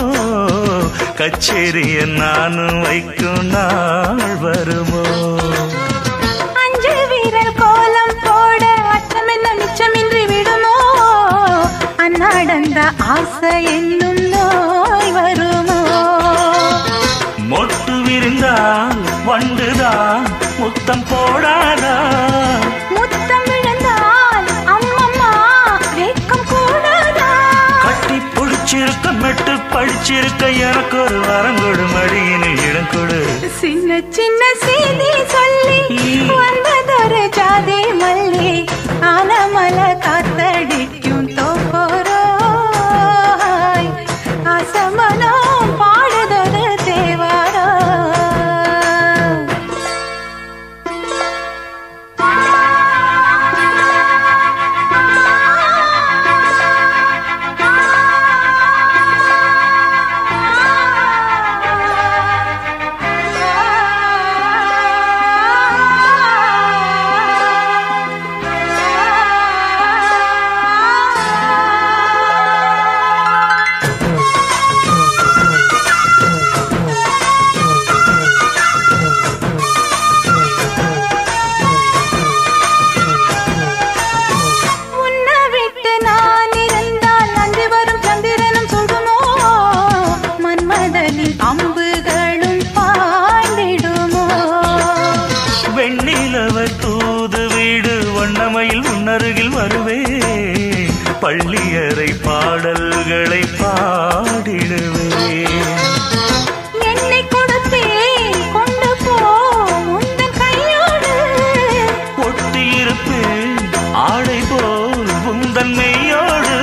கச்சேரிய நானும் வைக்கும் நாள் வருமோ?
அஞ்சு வீரர் கோலம் போட அச்சம் என்ன மிச்சமின்றி விடுமோ? அந்நாடந்த ஆசை என்னும் நோய் வருமோ?
மொட்டு விரிந்தால் வண்டுதான் முத்தம் போடாதா? படிச்சிருக்க எனக்கு ஒரு வரம் கொடு மடியினில் இடம் கொடு.
சின்ன சின்ன செய்தி சொல்லி வந்ததொரு ஜாதி மல்லி ஆனமல காத்தடிக்கும் தோப்போரோய்
பாடல்களை பாடிடுவே
என்னை கொடுத்தேன் கொண்டு போ உந்தன் கையோடு.
ஒட்டியிருப்பேன் ஆடை போல் உந்தன் மெய்யோடு.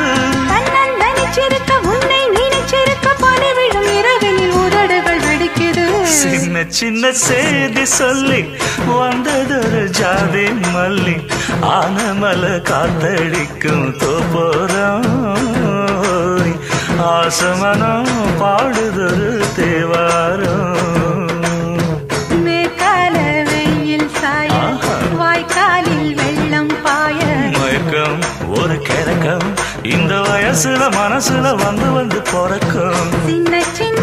சின்ன சின்ன செய்தி சொல்லி வந்ததொரு ஜாதி மல்லி ஆனமல காத்தடிக்கும் தோப்போரம் ஆசமனம் பாடுதொரு தேவாரம்.
மேற்கால வெயில் சாய. வாய்க்காலில் வெள்ளம் பாய.
மயக்கம் ஒரு கிறக்கம். இந்த வயசுல மனசுல வந்து வந்து பிறக்கும்.
சின்ன சின்ன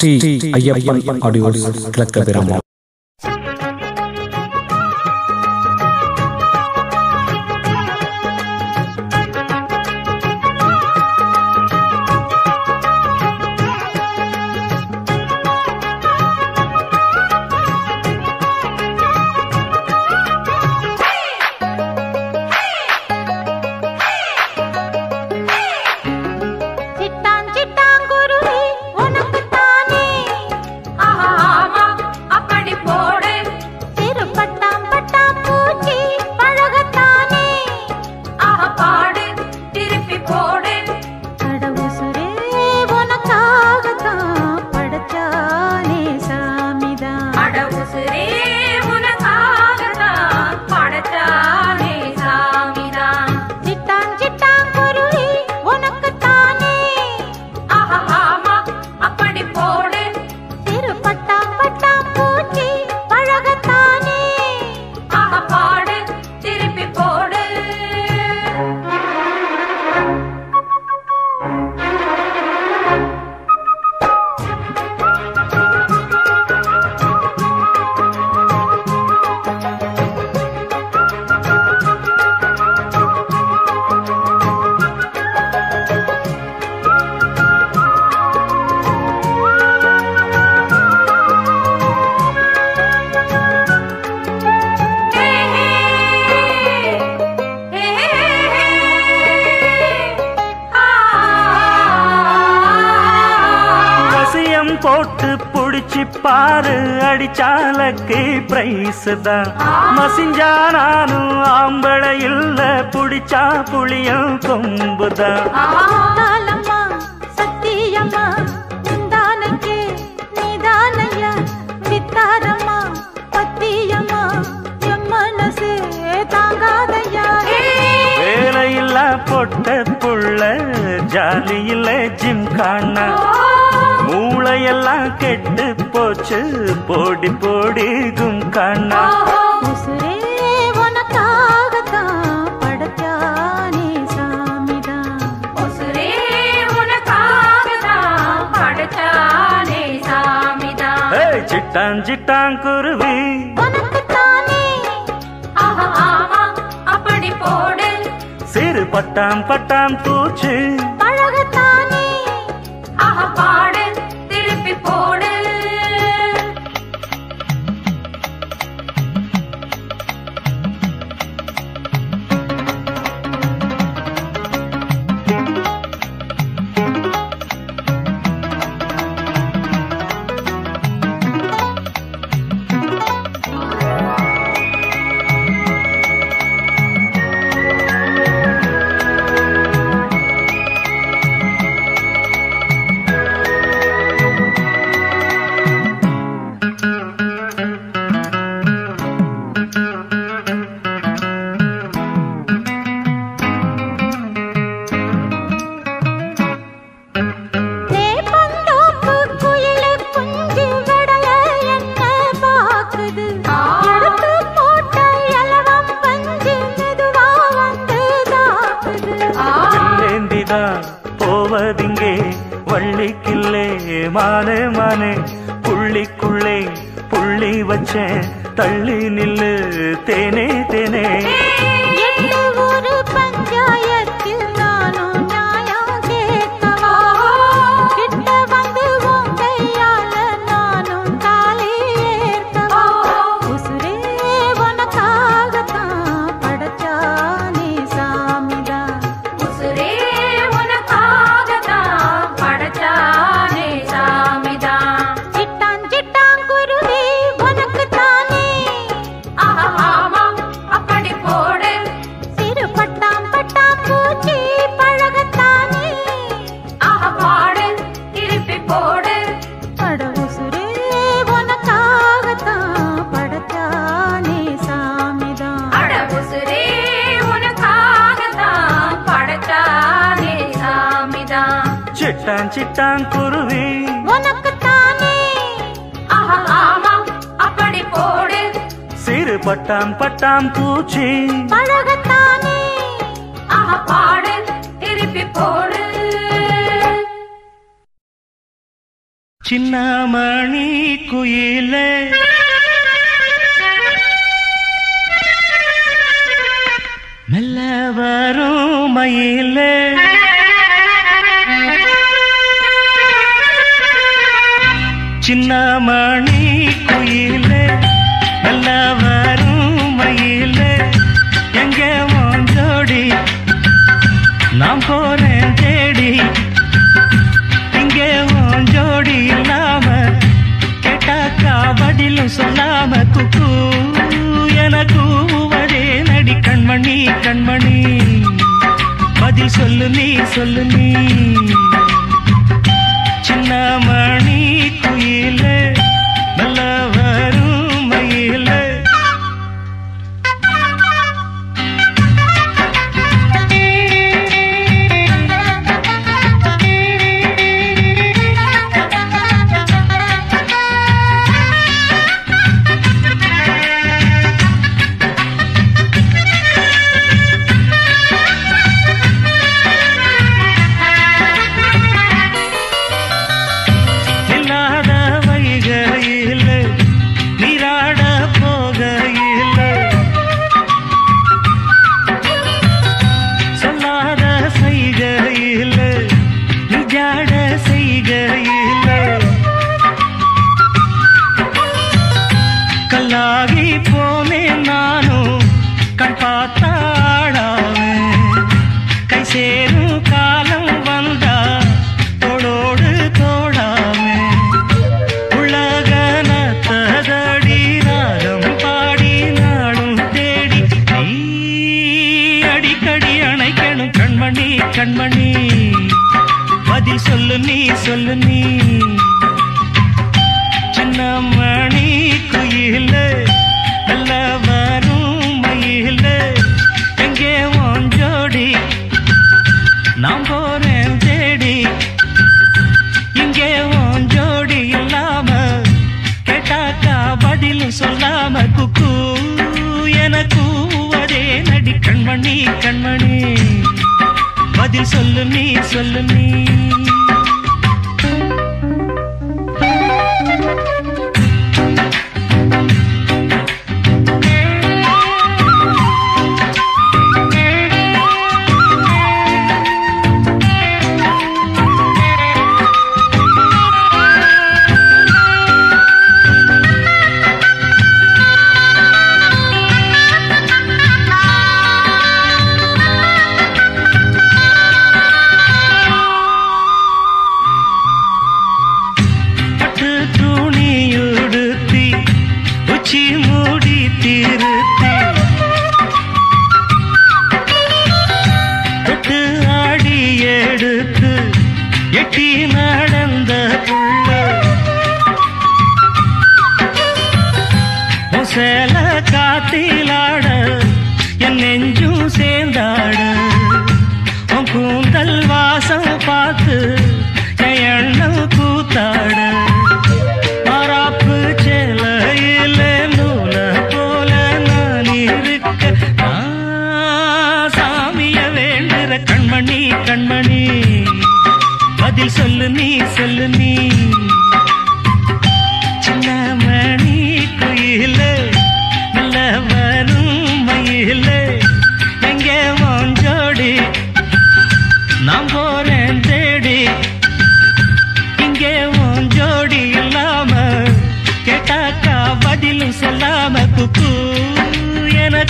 ஸ்ரீ ஐயப்பன்
ಆಡಿಯೋಸ್ ಕಿಳಕ್ಕ ವಿರಾಮ ਦੱਸਦਾ பட்டாம் பட்டாம் பூச்சு. பழகத்தான்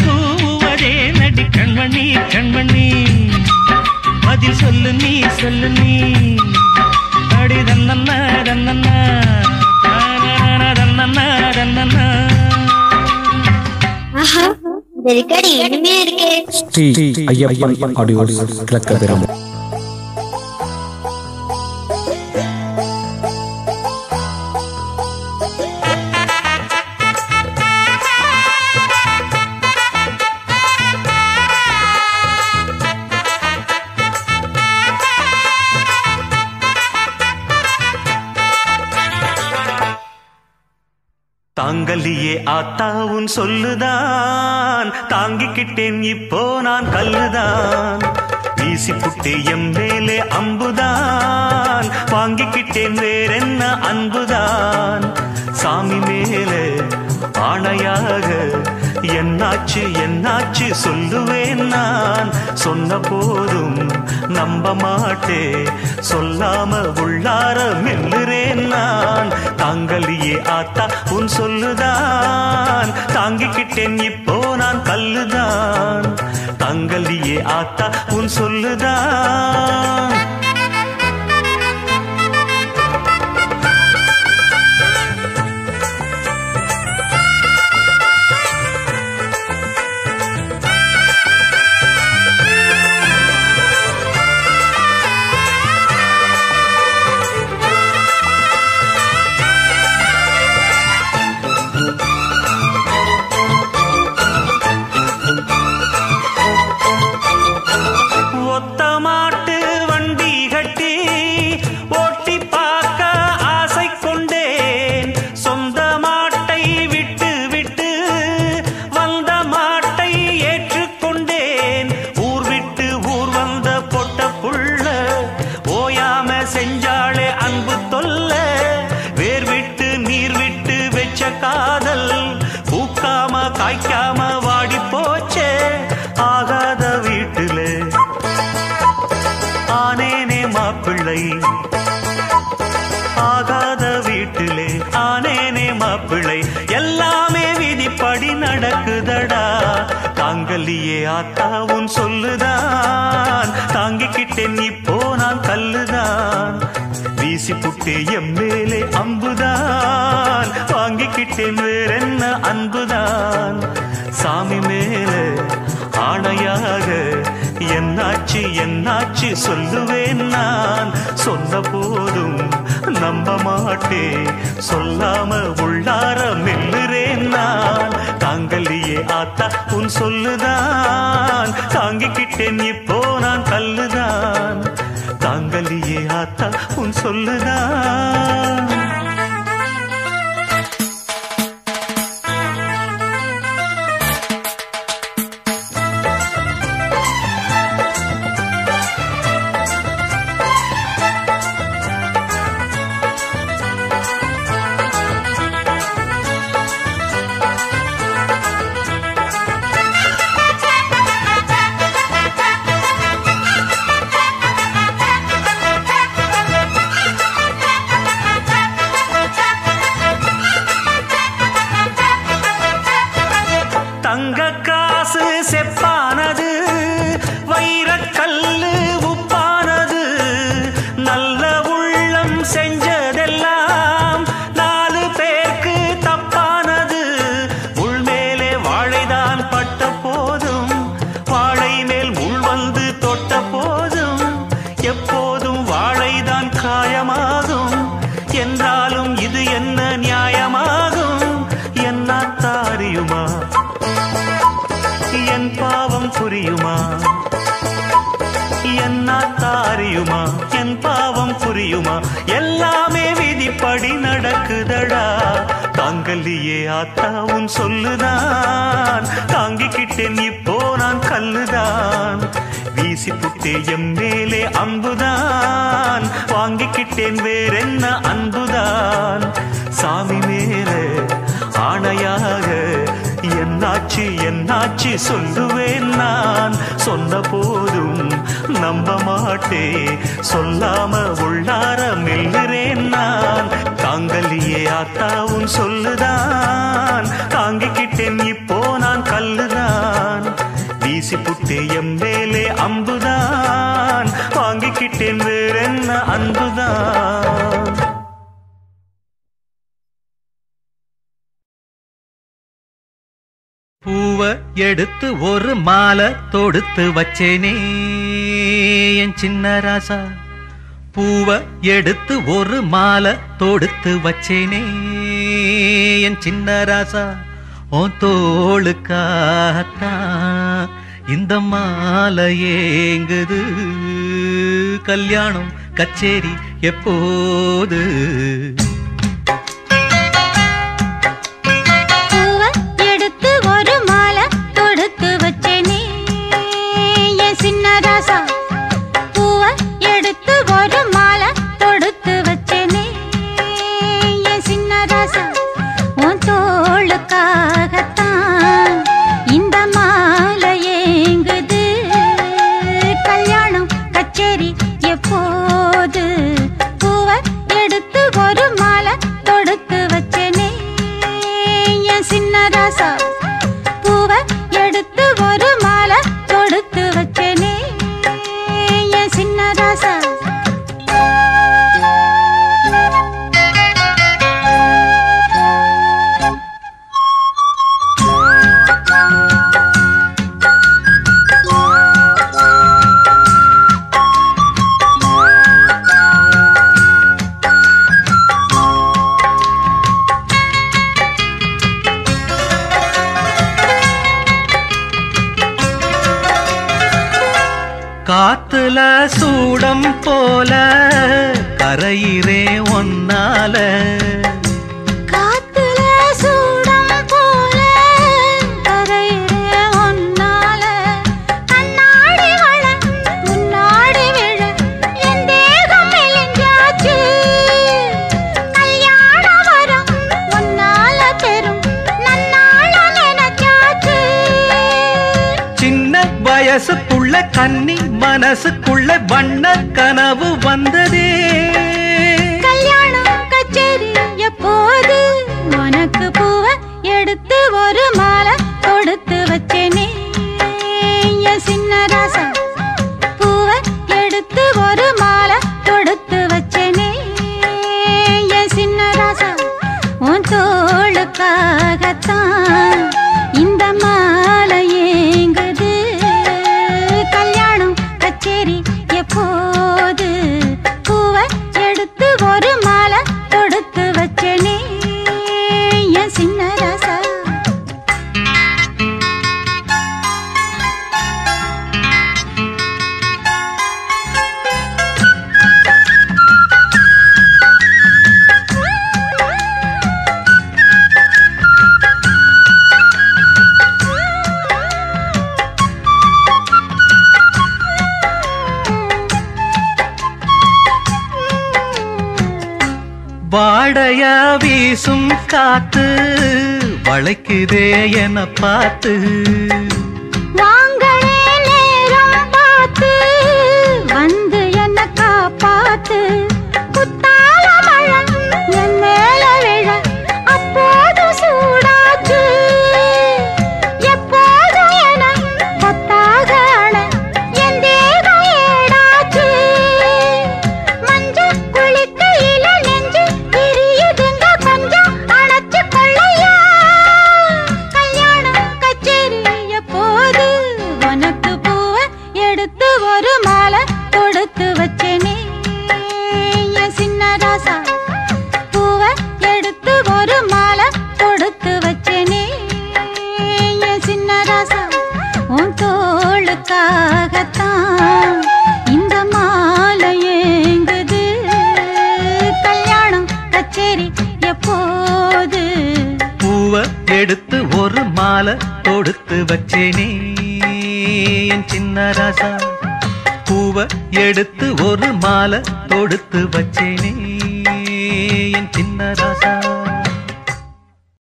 கூவதே நடி கண்மணி கண்மணி. பதில் சொல்லு நீ சொல்லு நீ. அடி தன்னண்ணா தன்னண்ணா. தன்னண்ணா தன்னண்ணா.
ஆஹா வெறிக்கடி இனிமே இருக்கே.
ஸ்ரீ ஐயப்பன் ஆடியோ கிழக்கு
பெருமாள் ஆத்தாவும் சொல்லுதான். தாங்கிக்கிட்டேன் இப்போ நான் கல்லுதான். வீசி புட்டு எம் மேலே அம்புதான். வாங்கிக்கிட்டேன் வேறென்ன அன்புதான். சாமி மேலே ஆணையாக என்னாச்சு என்னாச்சு சொல்லுவேன் நான். சொன்ன போதும் நம்ப மாட்டே சொல்லாம உள்ளார மெல்லுறேன் நான். தாங்கலியே ஆத்தா உன் சொல்லுதான். தாங்கிக்கிட்டேன் இப்போ நான் கல்லுதான். தாங்கலியே ஆத்தா உன் சொல்லுதான். வீசி புட்டே எம் மேலே அம்புதான். வாங்கிக்கிட்டேன் வேறென்ன அன்புதான். சாமி மேலே ஆணையாக என்னாச்சு என்னாச்சு சொல்லுவேன் நான். சொன்ன போதும் நம்ப மாட்டே சொல்லாம உள்ளார மெல்லுறேன் நான். தாங்கல்லையே ஆத்தா உன் சொல்லுதான். தாங்கிக்கிட்டேன் இப்போ நான் கல்லுதான்
மாங்கலியே ஆத்தா உன்
சொல்லதான். வச்சேனே என் சின்ன ராசா. பூவ எடுத்து ஒரு மாலை தொடுத்து வச்சேனே என் சின்ன ராசா. உன் தோளுக்காகத்தான் இந்த மாலை ஏங்குது. கல்யாணம் கச்சேரி எப்போது?